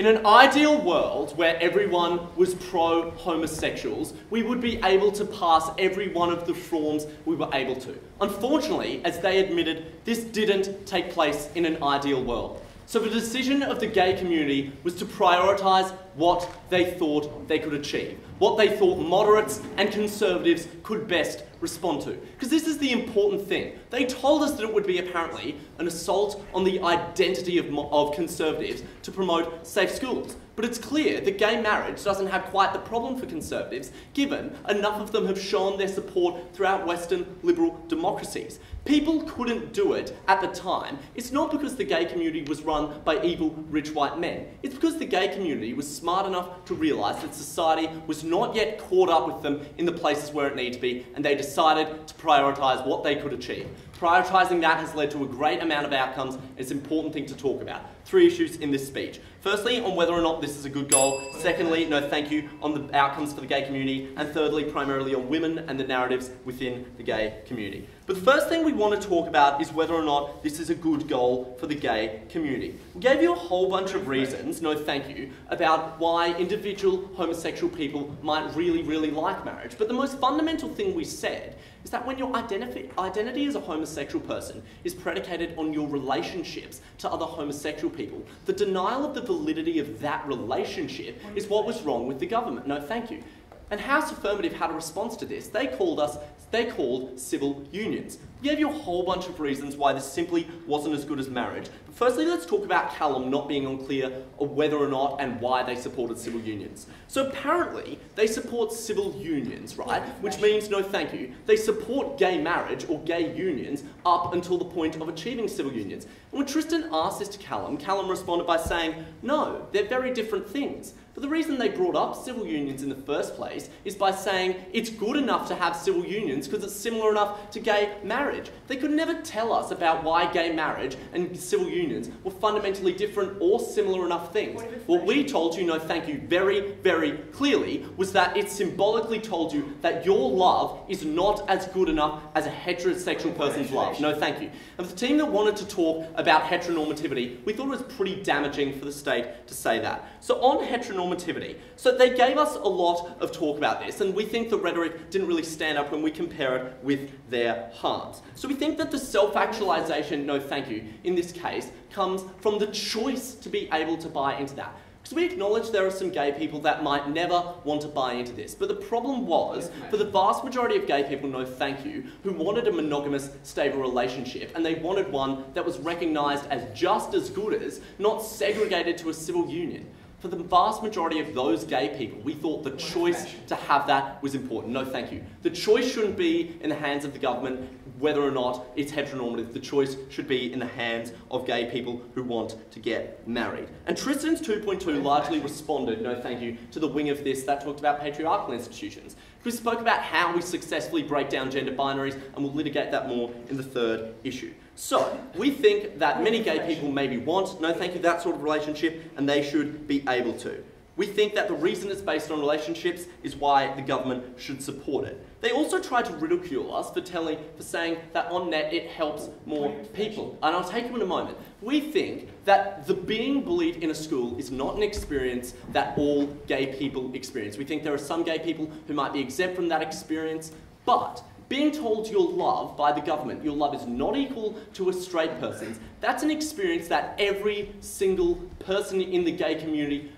Speaker 6: In an ideal world where everyone was pro homosexuals, we would be able to pass every one of the reforms we were able to. Unfortunately, as they admitted, this didn't take place in an ideal world. So the decision of the gay community was to prioritise what they thought they could achieve, what they thought moderates and conservatives could best respond to. Because this is the important thing. They told us that it would be apparently an assault on the identity of, of conservatives to promote safe schools. But it's clear that gay marriage doesn't have quite the problem for conservatives, given enough of them have shown their support throughout Western liberal democracies. People couldn't do it at the time. It's not because the gay community was run by evil, rich white men. It's because the gay community was smart enough to realise that society was not yet caught up with them in the places where it needed to be, and they decided to prioritise what they could achieve. Prioritising that has led to a great amount of outcomes. It's an important thing to talk about. Three issues in this speech. Firstly, on whether or not this is a good goal. Secondly, no thank you on the outcomes for the gay community. And thirdly, primarily on women and the narratives within the gay community. But the first thing we want to talk about is whether or not this is a good goal for the gay community. We gave you a whole bunch of reasons, no thank you, about why individual homosexual people might really, really like marriage. But the most fundamental thing we said is that when your identity, identity as a homosexual person is predicated on your relationships to other homosexual people, the denial of the validity of that relationship is what was wrong with the government. No, thank you. And House Affirmative had a response to this. They called us, they called civil unions. Gave you a whole bunch of reasons why this simply wasn't as good as marriage. But firstly, let's talk about Callum not being unclear of whether or not and why they supported civil unions. So apparently, they support civil unions, right? Which means no thank you. They support gay marriage or gay unions up until the point of achieving civil unions. And when Tristan asked this to Callum, Callum responded by saying, no, they're very different things. But the reason they brought up civil unions in the first place is by saying it's good enough to have civil unions because it's similar enough to gay marriage. They could never tell us about why gay marriage and civil unions were fundamentally different or similar enough things. What we told you, no thank you, very, very clearly was that it symbolically told you that your love is not as good enough as a heterosexual person's love. No thank you. And for the team that wanted to talk about heteronormativity, we thought it was pretty damaging for the state to say that. So on heteronormativity. So they gave us a lot of talk about this, and we think the rhetoric didn't really stand up when we compare it with their harms. So we think that the self-actualization, no thank you, in this case, comes from the choice to be able to buy into that. Because we acknowledge there are some gay people that might never want to buy into this. But the problem was, for the vast majority of gay people, no thank you, who wanted a monogamous, stable relationship, and they wanted one that was recognised as just as good as, not segregated to a civil union for the vast majority of those gay people, we thought the choice to have that was important. No, thank you. The choice shouldn't be in the hands of the government whether or not it's heteronormative. The choice should be in the hands of gay people who want to get married. And Tristan's 2.2 largely responded, no thank you, to the wing of this that talked about patriarchal institutions. We spoke about how we successfully break down gender binaries, and we'll litigate that more in the third issue. So, we think that many gay people maybe want, no thank you, that sort of relationship, and they should be able to. We think that the reason it's based on relationships is why the government should support it. They also try to ridicule us for telling, for saying that on net it helps more people. And I'll take you in a moment. We think that the being bullied in a school is not an experience that all gay people experience. We think there are some gay people who might be exempt from that experience, but being told you're loved by the government, your love is not equal to a straight person's, that's an experience that every single person in the gay community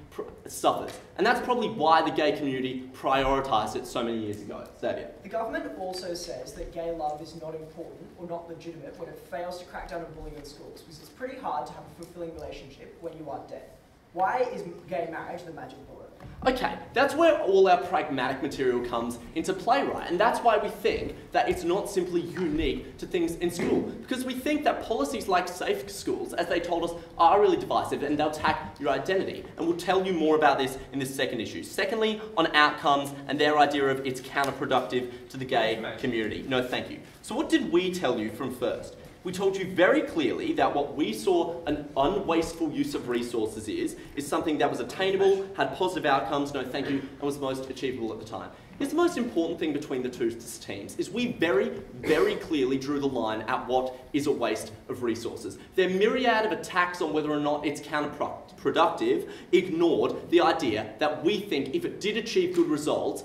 Speaker 6: suffers. And that's probably why the gay community prioritised it so many years ago. Xavier.
Speaker 5: The government also says that gay love is not important or not legitimate when it fails to crack down on bullying in schools, because it's pretty hard to have a fulfilling relationship when you are dead. Why is gay marriage the magic bullet?
Speaker 6: Okay, that's where all our pragmatic material comes into play, right? And that's why we think that it's not simply unique to things in school. Because we think that policies like safe schools, as they told us, are really divisive and they'll attack your identity. And we'll tell you more about this in this second issue. Secondly, on outcomes and their idea of it's counterproductive to the gay community. No, thank you. So what did we tell you from first? We told you very clearly that what we saw an unwasteful use of resources is, is something that was attainable, had positive outcomes, no thank you, and was most achievable at the time. Here's the most important thing between the two teams, is we very, very clearly drew the line at what is a waste of resources. Their myriad of attacks on whether or not it's counterproductive ignored the idea that we think if it did achieve good results,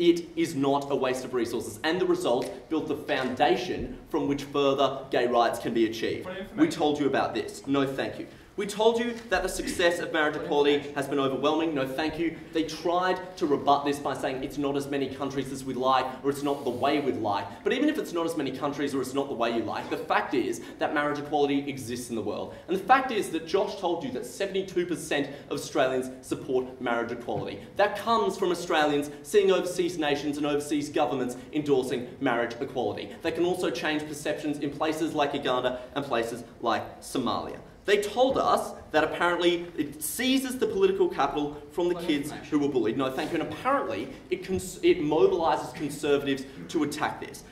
Speaker 6: it is not a waste of resources. And the result built the foundation from which further gay rights can be achieved. We told you about this. No, thank you. We told you that the success of marriage equality has been overwhelming. No, thank you. They tried to rebut this by saying it's not as many countries as we'd like, or it's not the way we'd like. But even if it's not as many countries or it's not the way you like, the fact is that marriage equality exists in the world. And the fact is that Josh told you that 72% of Australians support marriage equality. That comes from Australians seeing overseas nations and overseas governments endorsing marriage equality. They can also change perceptions in places like Uganda and places like Somalia. They told us that apparently it seizes the political capital from the kids who were bullied. No, thank you. And apparently it, cons- it mobilises conservatives to attack this.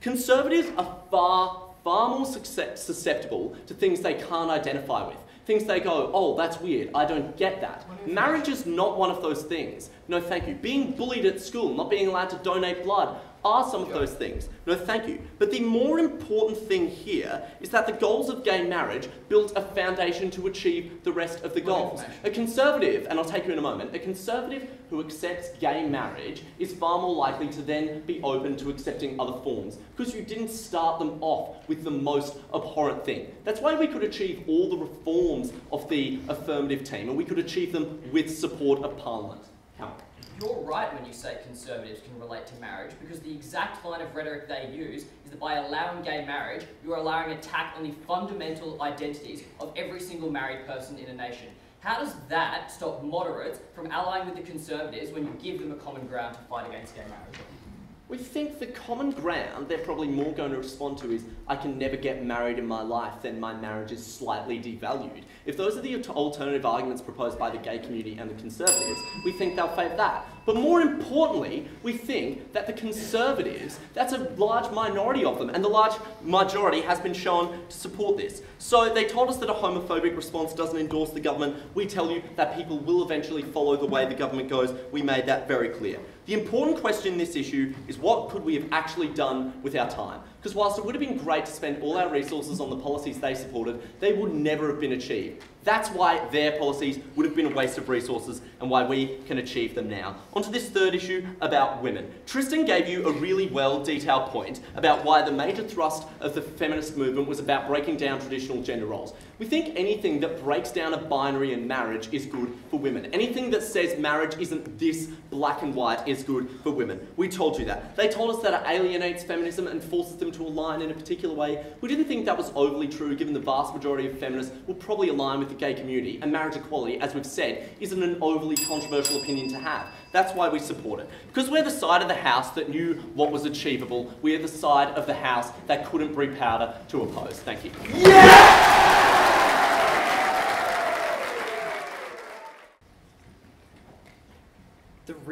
Speaker 6: Conservatives are far, far more success- susceptible to things they can't identify with. Things they go, oh, that's weird, I don't get that. Marriage is not one of those things. No, thank you. Being bullied at school, not being allowed to donate blood, are some of those things. No, thank you. But the more important thing here is that the goals of gay marriage built a foundation to achieve the rest of the goals. A conservative, and I'll take you in a moment, a conservative who accepts gay marriage is far more likely to then be open to accepting other forms because you didn't start them off with the most abhorrent thing. That's why we could achieve all the reforms of the affirmative team and we could achieve them with support of Parliament.
Speaker 3: You're right when you say conservatives can relate to marriage because the exact line of rhetoric they use is that by allowing gay marriage, you're allowing attack on the fundamental identities of every single married person in a nation. How does that stop moderates from allying with the conservatives when you give them a common ground to fight against gay marriage?
Speaker 6: We think the common ground they're probably more going to respond to is I can never get married in my life, then my marriage is slightly devalued. If those are the alternative arguments proposed by the gay community and the conservatives, we think they'll favour that. But more importantly, we think that the conservatives, that's a large minority of them, and the large majority has been shown to support this. So they told us that a homophobic response doesn't endorse the government. We tell you that people will eventually follow the way the government goes. We made that very clear. The important question in this issue is what could we have actually done with our time? Because whilst it would have been great to spend all our resources on the policies they supported, they would never have been achieved. That's why their policies would have been a waste of resources and why we can achieve them now. On to this third issue about women. Tristan gave you a really well detailed point about why the major thrust of the feminist movement was about breaking down traditional gender roles. We think anything that breaks down a binary in marriage is good for women. Anything that says marriage isn't this black and white is good for women. We told you that. They told us that it alienates feminism and forces them to align in a particular way. We didn't think that was overly true given the vast majority of feminists will probably align with the gay community and marriage equality, as we've said, isn't an overly controversial opinion to have. That's why we support it. Because we're the side of the house that knew what was achievable. We're the side of the house that couldn't bring powder to oppose. Thank you.
Speaker 7: The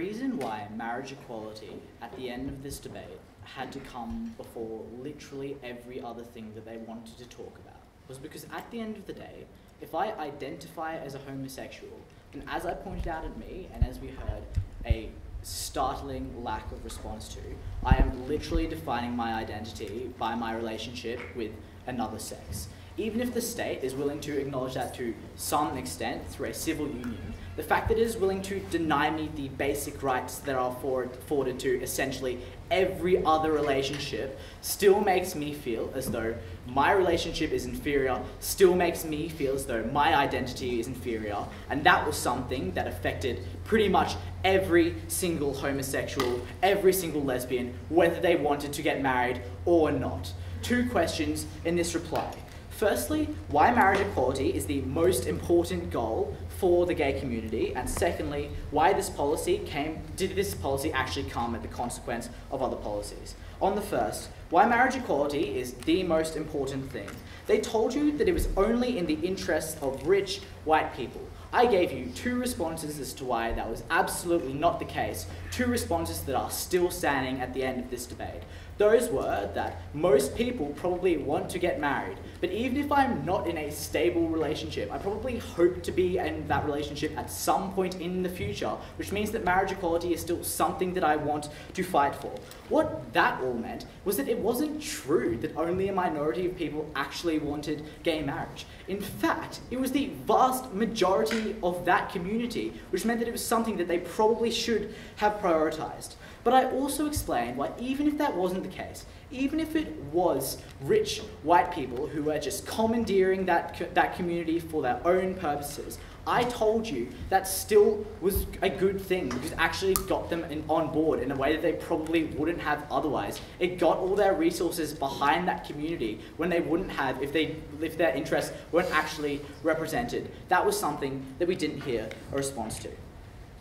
Speaker 7: reason why marriage equality at the end of this debate had to come before literally every other thing that they wanted to talk about was because at the end of the day, if I identify as a homosexual, And as I pointed out at me, and as we heard, a startling lack of response to, I am literally defining my identity by my relationship with another sex. Even if the state is willing to acknowledge that to some extent through a civil union, the fact that it is willing to deny me the basic rights that are afford- afforded to essentially every other relationship still makes me feel as though my relationship is inferior, still makes me feel as though my identity is inferior, and that was something that affected pretty much every single homosexual, every single lesbian, whether they wanted to get married or not. Two questions in this reply. Firstly, why marriage equality is the most important goal for the gay community, and secondly, why this policy came, did this policy actually come at the consequence of other policies? On the first, why marriage equality is the most important thing. They told you that it was only in the interests of rich white people. I gave you two responses as to why that was absolutely not the case, two responses that are still standing at the end of this debate. Those were that most people probably want to get married, but even if I'm not in a stable relationship, I probably hope to be in that relationship at some point in the future, which means that marriage equality is still something that I want to fight for. What that all meant was that it wasn't true that only a minority of people actually wanted gay marriage. In fact, it was the vast majority of that community, which meant that it was something that they probably should have prioritized. But I also explained why, even if that wasn't the case, even if it was rich white people who were just commandeering that, co- that community for their own purposes, I told you that still was a good thing because actually got them in, on board in a way that they probably wouldn't have otherwise. It got all their resources behind that community when they wouldn't have if they if their interests weren't actually represented. That was something that we didn't hear a response to.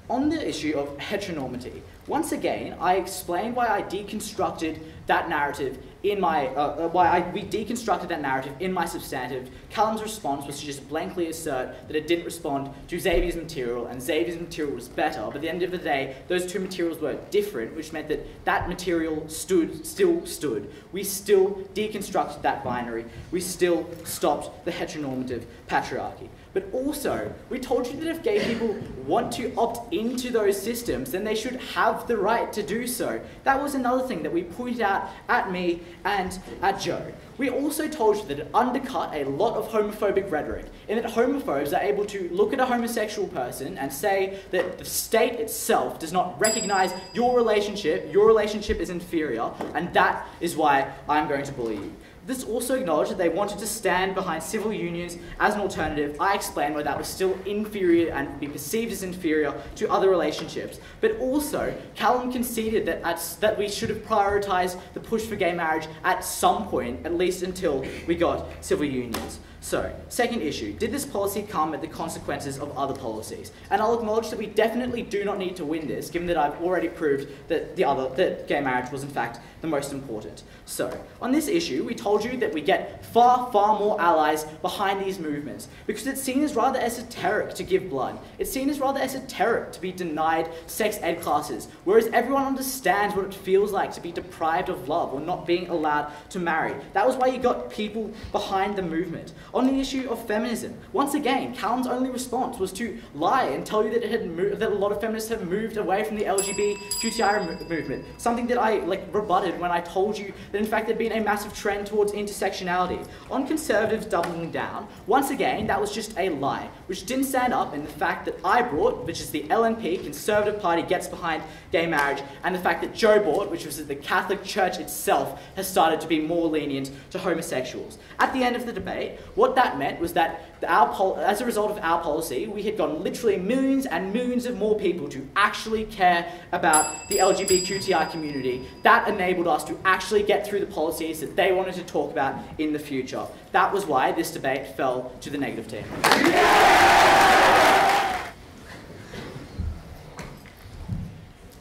Speaker 7: On the issue of heteronormity, once again, I explained why I deconstructed that narrative in my, uh, uh, why I, we deconstructed that narrative in my substantive. Callum's response was to just blankly assert that it didn't respond to Xavier's material, and Xavier's material was better. But at the end of the day, those two materials were different, which meant that that material stood, still stood. We still deconstructed that binary. We still stopped the heteronormative patriarchy. But also, we told you that if gay people want to opt into those systems, then they should have the right to do so. That was another thing that we pointed out at me and at Joe. We also told you that it undercut a lot of homophobic rhetoric, in that homophobes are able to look at a homosexual person and say that the state itself does not recognize your relationship, your relationship is inferior, and that is why I'm going to bully you. This also acknowledged that they wanted to stand behind civil unions as an alternative. I explained why that was still inferior and be perceived as inferior to other relationships. But also, Callum conceded that, at, that we should have prioritised the push for gay marriage at some point, at least until we got civil unions. So, second issue, did this policy come at the consequences of other policies? And I'll acknowledge that we definitely do not need to win this, given that I've already proved that the other that gay marriage was in fact the most important. So, on this issue, we told you that we get far, far more allies behind these movements, because it's seen as rather esoteric to give blood. It's seen as rather esoteric to be denied sex ed classes, whereas everyone understands what it feels like to be deprived of love or not being allowed to marry. That was why you got people behind the movement. On the issue of feminism, once again, Callum's only response was to lie and tell you that it had that a lot of feminists have moved away from the LGBTQI mo- movement. Something that I like rebutted when I told you that in fact there'd been a massive trend towards intersectionality. On conservatives doubling down, once again, that was just a lie, which didn't stand up in the fact that I brought, which is the LNP, Conservative Party gets behind gay marriage, and the fact that Joe brought, which was that the Catholic Church itself has started to be more lenient to homosexuals. At the end of the debate, what that meant was that our as a result of our policy, we had gotten literally millions and millions of more people to actually care about the LGBTQI community. That enabled us to actually get through the policies that they wanted to talk about in the future. That was why this debate fell to the negative team.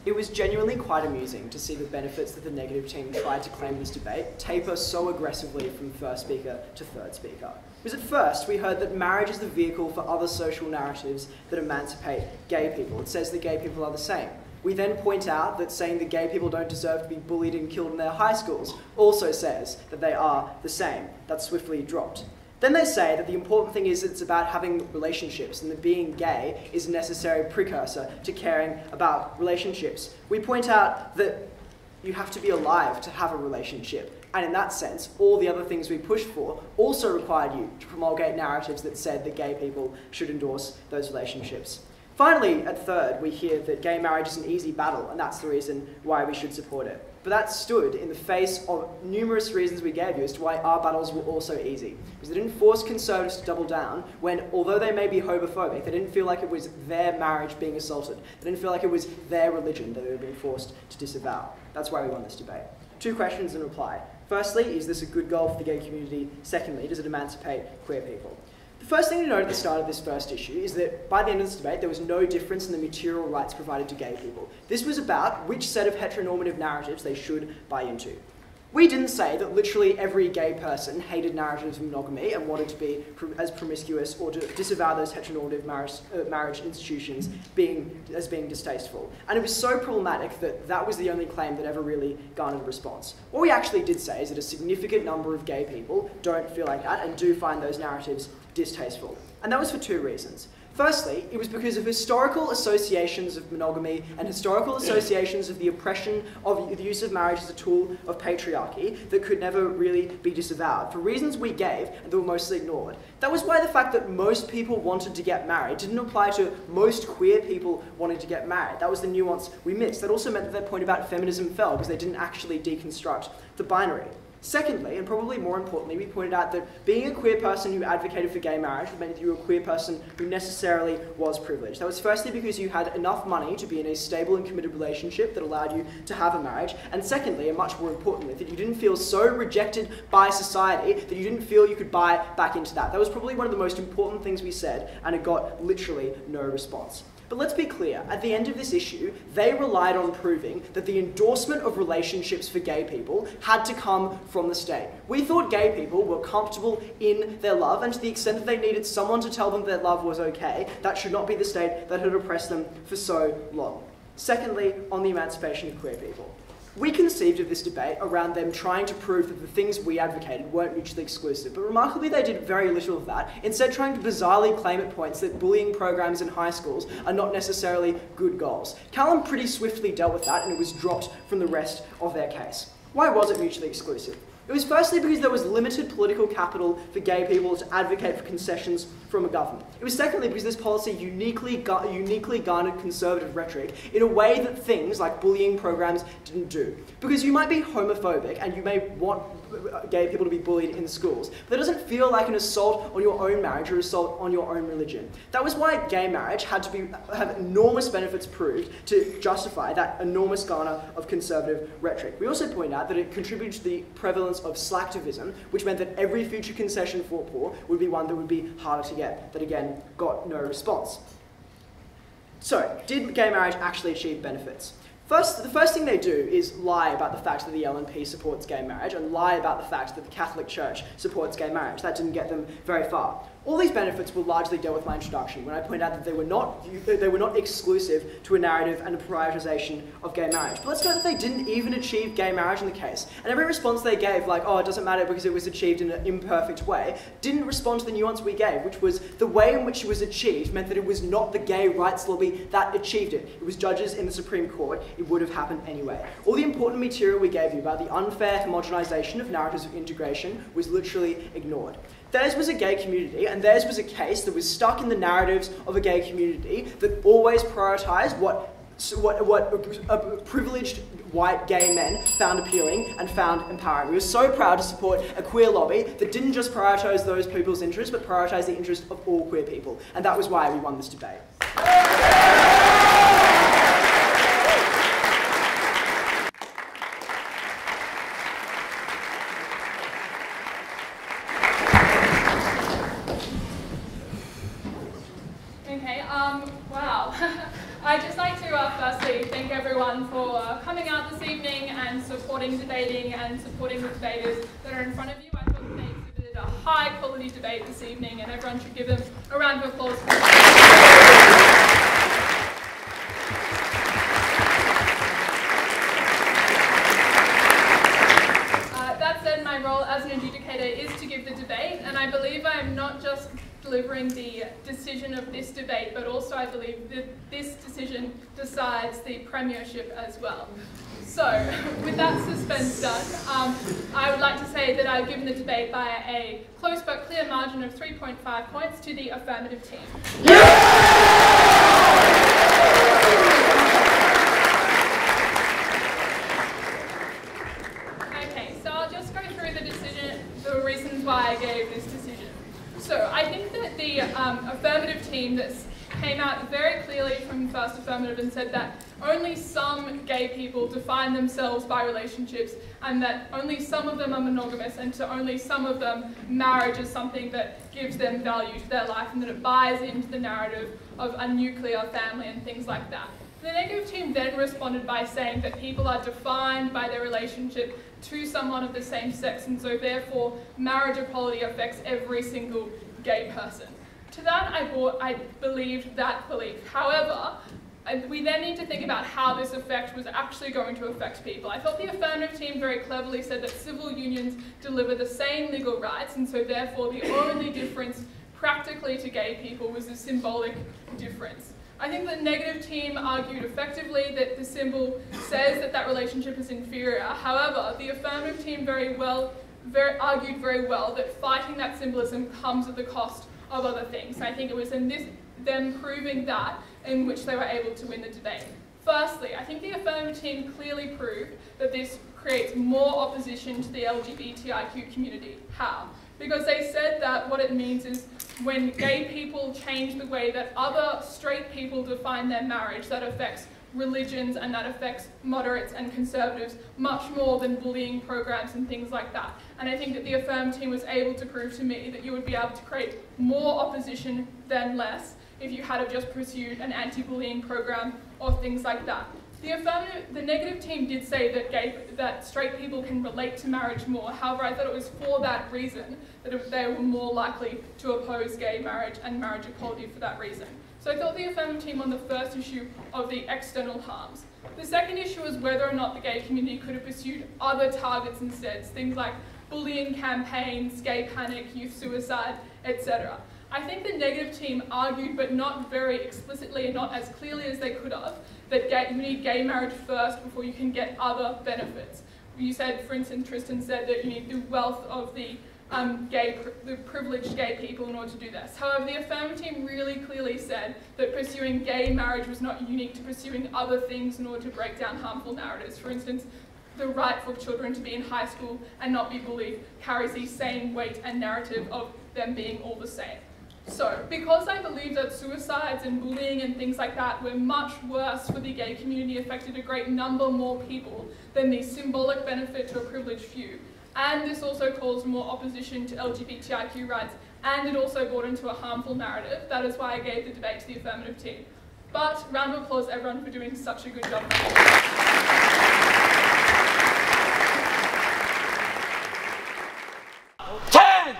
Speaker 5: It was genuinely quite amusing to see the benefits that the negative team tried to claim in this debate taper so aggressively from first speaker to third speaker. Because at first we heard that marriage is the vehicle for other social narratives that emancipate gay people. It says that gay people are the same. We then point out that saying that gay people don't deserve to be bullied and killed in their high schools also says that they are the same. That's swiftly dropped. Then they say that the important thing is it's about having relationships and that being gay is a necessary precursor to caring about relationships. We point out that you have to be alive to have a relationship. And in that sense, all the other things we pushed for also required you to promulgate narratives that said that gay people should endorse those relationships. Finally, at third, we hear that gay marriage is an easy battle, and that's the reason why we should support it. But that stood in the face of numerous reasons we gave you as to why our battles were also easy. Because they didn't force conservatives to double down when, although they may be homophobic, they didn't feel like it was their marriage being assaulted. They didn't feel like it was their religion that they were being forced to disavow. That's why we won this debate. Two questions in reply. Firstly, is this a good goal for the gay community? Secondly, does it emancipate queer people? The first thing to note at the start of this first issue is that by the end of this debate, there was no difference in the material rights provided to gay people. This was about which set of heteronormative narratives they should buy into. We didn't say that literally every gay person hated narratives of monogamy and wanted to be as promiscuous or to disavow those heteronormative marriage, uh, marriage institutions being, as being distasteful. And it was so problematic that that was the only claim that ever really garnered a response. What we actually did say is that a significant number of gay people don't feel like that and do find those narratives distasteful. And that was for two reasons. Firstly, it was because of historical associations of monogamy and historical associations of the oppression of the use of marriage as a tool of patriarchy that could never really be disavowed, for reasons we gave and that were mostly ignored. That was why the fact that most people wanted to get married didn't apply to most queer people wanting to get married. That was the nuance we missed. That also meant that their point about feminism fell because they didn't actually deconstruct the binary. Secondly, and probably more importantly, we pointed out that being a queer person who advocated for gay marriage meant that you were a queer person who necessarily was privileged. That was firstly because you had enough money to be in a stable and committed relationship that allowed you to have a marriage, and secondly, and much more importantly, that you didn't feel so rejected by society that you didn't feel you could buy back into that. That was probably one of the most important things we said, and it got literally no response. But let's be clear, at the end of this issue, they relied on proving that the endorsement of relationships for gay people had to come from the state. We thought gay people were comfortable in their love, and to the extent that they needed someone to tell them their love was okay, that should not be the state that had oppressed them for so long. Secondly, on the emancipation of queer people. We conceived of this debate around them trying to prove that the things we advocated weren't mutually exclusive, but remarkably they did very little of that, instead trying to bizarrely claim at points that bullying programs in high schools are not necessarily good goals. Callum pretty swiftly dealt with that and it was dropped from the rest of their case. Why was it mutually exclusive? It was firstly because there was limited political capital for gay people to advocate for concessions from a government. It was secondly because this policy uniquely, gu- uniquely garnered conservative rhetoric in a way that things like bullying programs didn't do. Because you might be homophobic and you may want gay people to be bullied in schools, but that doesn't feel like an assault on your own marriage or assault on your own religion. That was why gay marriage had to be, have enormous benefits proved to justify that enormous garner of conservative rhetoric. We also point out that it contributed to the prevalence of slacktivism, which meant that every future concession for poor would be one that would be harder to get, that again got no response. So, did gay marriage actually achieve benefits? First, the first thing they do is lie about the fact that the LNP supports gay marriage and lie about the fact that the Catholic Church supports gay marriage. That didn't get them very far. All these benefits were largely dealt with my introduction when I pointed out that they were not they were not exclusive to a narrative and a prioritization of gay marriage. But let's note that they didn't even achieve gay marriage in the case. And every response they gave, like, oh, it doesn't matter because it was achieved in an imperfect way, didn't respond to the nuance we gave, which was the way in which it was achieved meant that it was not the gay rights lobby that achieved it. It was judges in the Supreme Court. It would have happened anyway. All the important material we gave you about the unfair homogenization of narratives of integration was literally ignored. Theirs was a gay community, and theirs was a case that was stuck in the narratives of a gay community that always prioritized what, what, what privileged white gay men found appealing and found empowering. We were so proud to support a queer lobby that didn't just prioritize those people's interests, but prioritized the interest of all queer people. And that was why we won this debate.
Speaker 8: Okay, um, wow. I'd just like to uh, firstly thank everyone for uh, coming out this evening and supporting debating and supporting the debaters that are in front of you. I thought they exhibited a high quality debate this evening and everyone should give them a round of applause. Uh, that said, my role as an adjudicator is to give the debate, and I believe I delivering the decision of this debate, but also I believe that this decision decides the premiership as well. So, with that suspense done, um, I would like to say that I've given the debate by a close but clear margin of 3.5 points to the affirmative team. Yeah! Affirmative and said that only some gay people define themselves by relationships and that only some of them are monogamous and to only some of them marriage is something that gives them value to their life and that it buys into the narrative of a nuclear family and things like that. The negative team then responded by saying that people are defined by their relationship to someone of the same sex, and so therefore marriage equality affects every single gay person. To that, I, bought, I believed that belief. However, we then need to think about how this effect was actually going to affect people. I thought the affirmative team very cleverly said that civil unions deliver the same legal rights, and so therefore the only difference practically to gay people was a symbolic difference. I think the negative team argued effectively that the symbol says that that relationship is inferior. However, the affirmative team very well very, argued very well that fighting that symbolism comes at the cost of other things. I think it was in this, them proving that in which they were able to win the debate. Firstly, I think the affirmative team clearly proved that this creates more opposition to the LGBTIQ community. How? Because they said that what it means is when gay people change the way that other straight people define their marriage, that affects religions and that affects moderates and conservatives much more than bullying programs and things like that. And I think that the Affirm team was able to prove to me that you would be able to create more opposition than less if you had just pursued an anti-bullying program or things like that. The affirmative, the negative team did say that gay, that straight people can relate to marriage more. However, I thought it was for that reason that they were more likely to oppose gay marriage and marriage equality for that reason. So I thought the affirmative team on the first issue of the external harms. The second issue was whether or not the gay community could have pursued other targets instead, things like bullying campaigns, gay panic, youth suicide, etc. I think the negative team argued, but not very explicitly and not as clearly as they could have, that gay, you need gay marriage first before you can get other benefits. You said, for instance, Tristan said that you need the wealth of the um, gay, the privileged gay people in order to do this. However, the affirmative team really clearly said that pursuing gay marriage was not unique to pursuing other things in order to break down harmful narratives. For instance, the right for children to be in high school and not be bullied carries the same weight and narrative of them being all the same. So, because I believe that suicides and bullying and things like that were much worse for the gay community, affected a great number more people than the symbolic benefit to a privileged few, and this also caused more opposition to LGBTIQ rights, and it also brought into a harmful narrative. That is why I gave the debate to the affirmative team. But round of applause everyone for doing such a good job.
Speaker 9: Ten,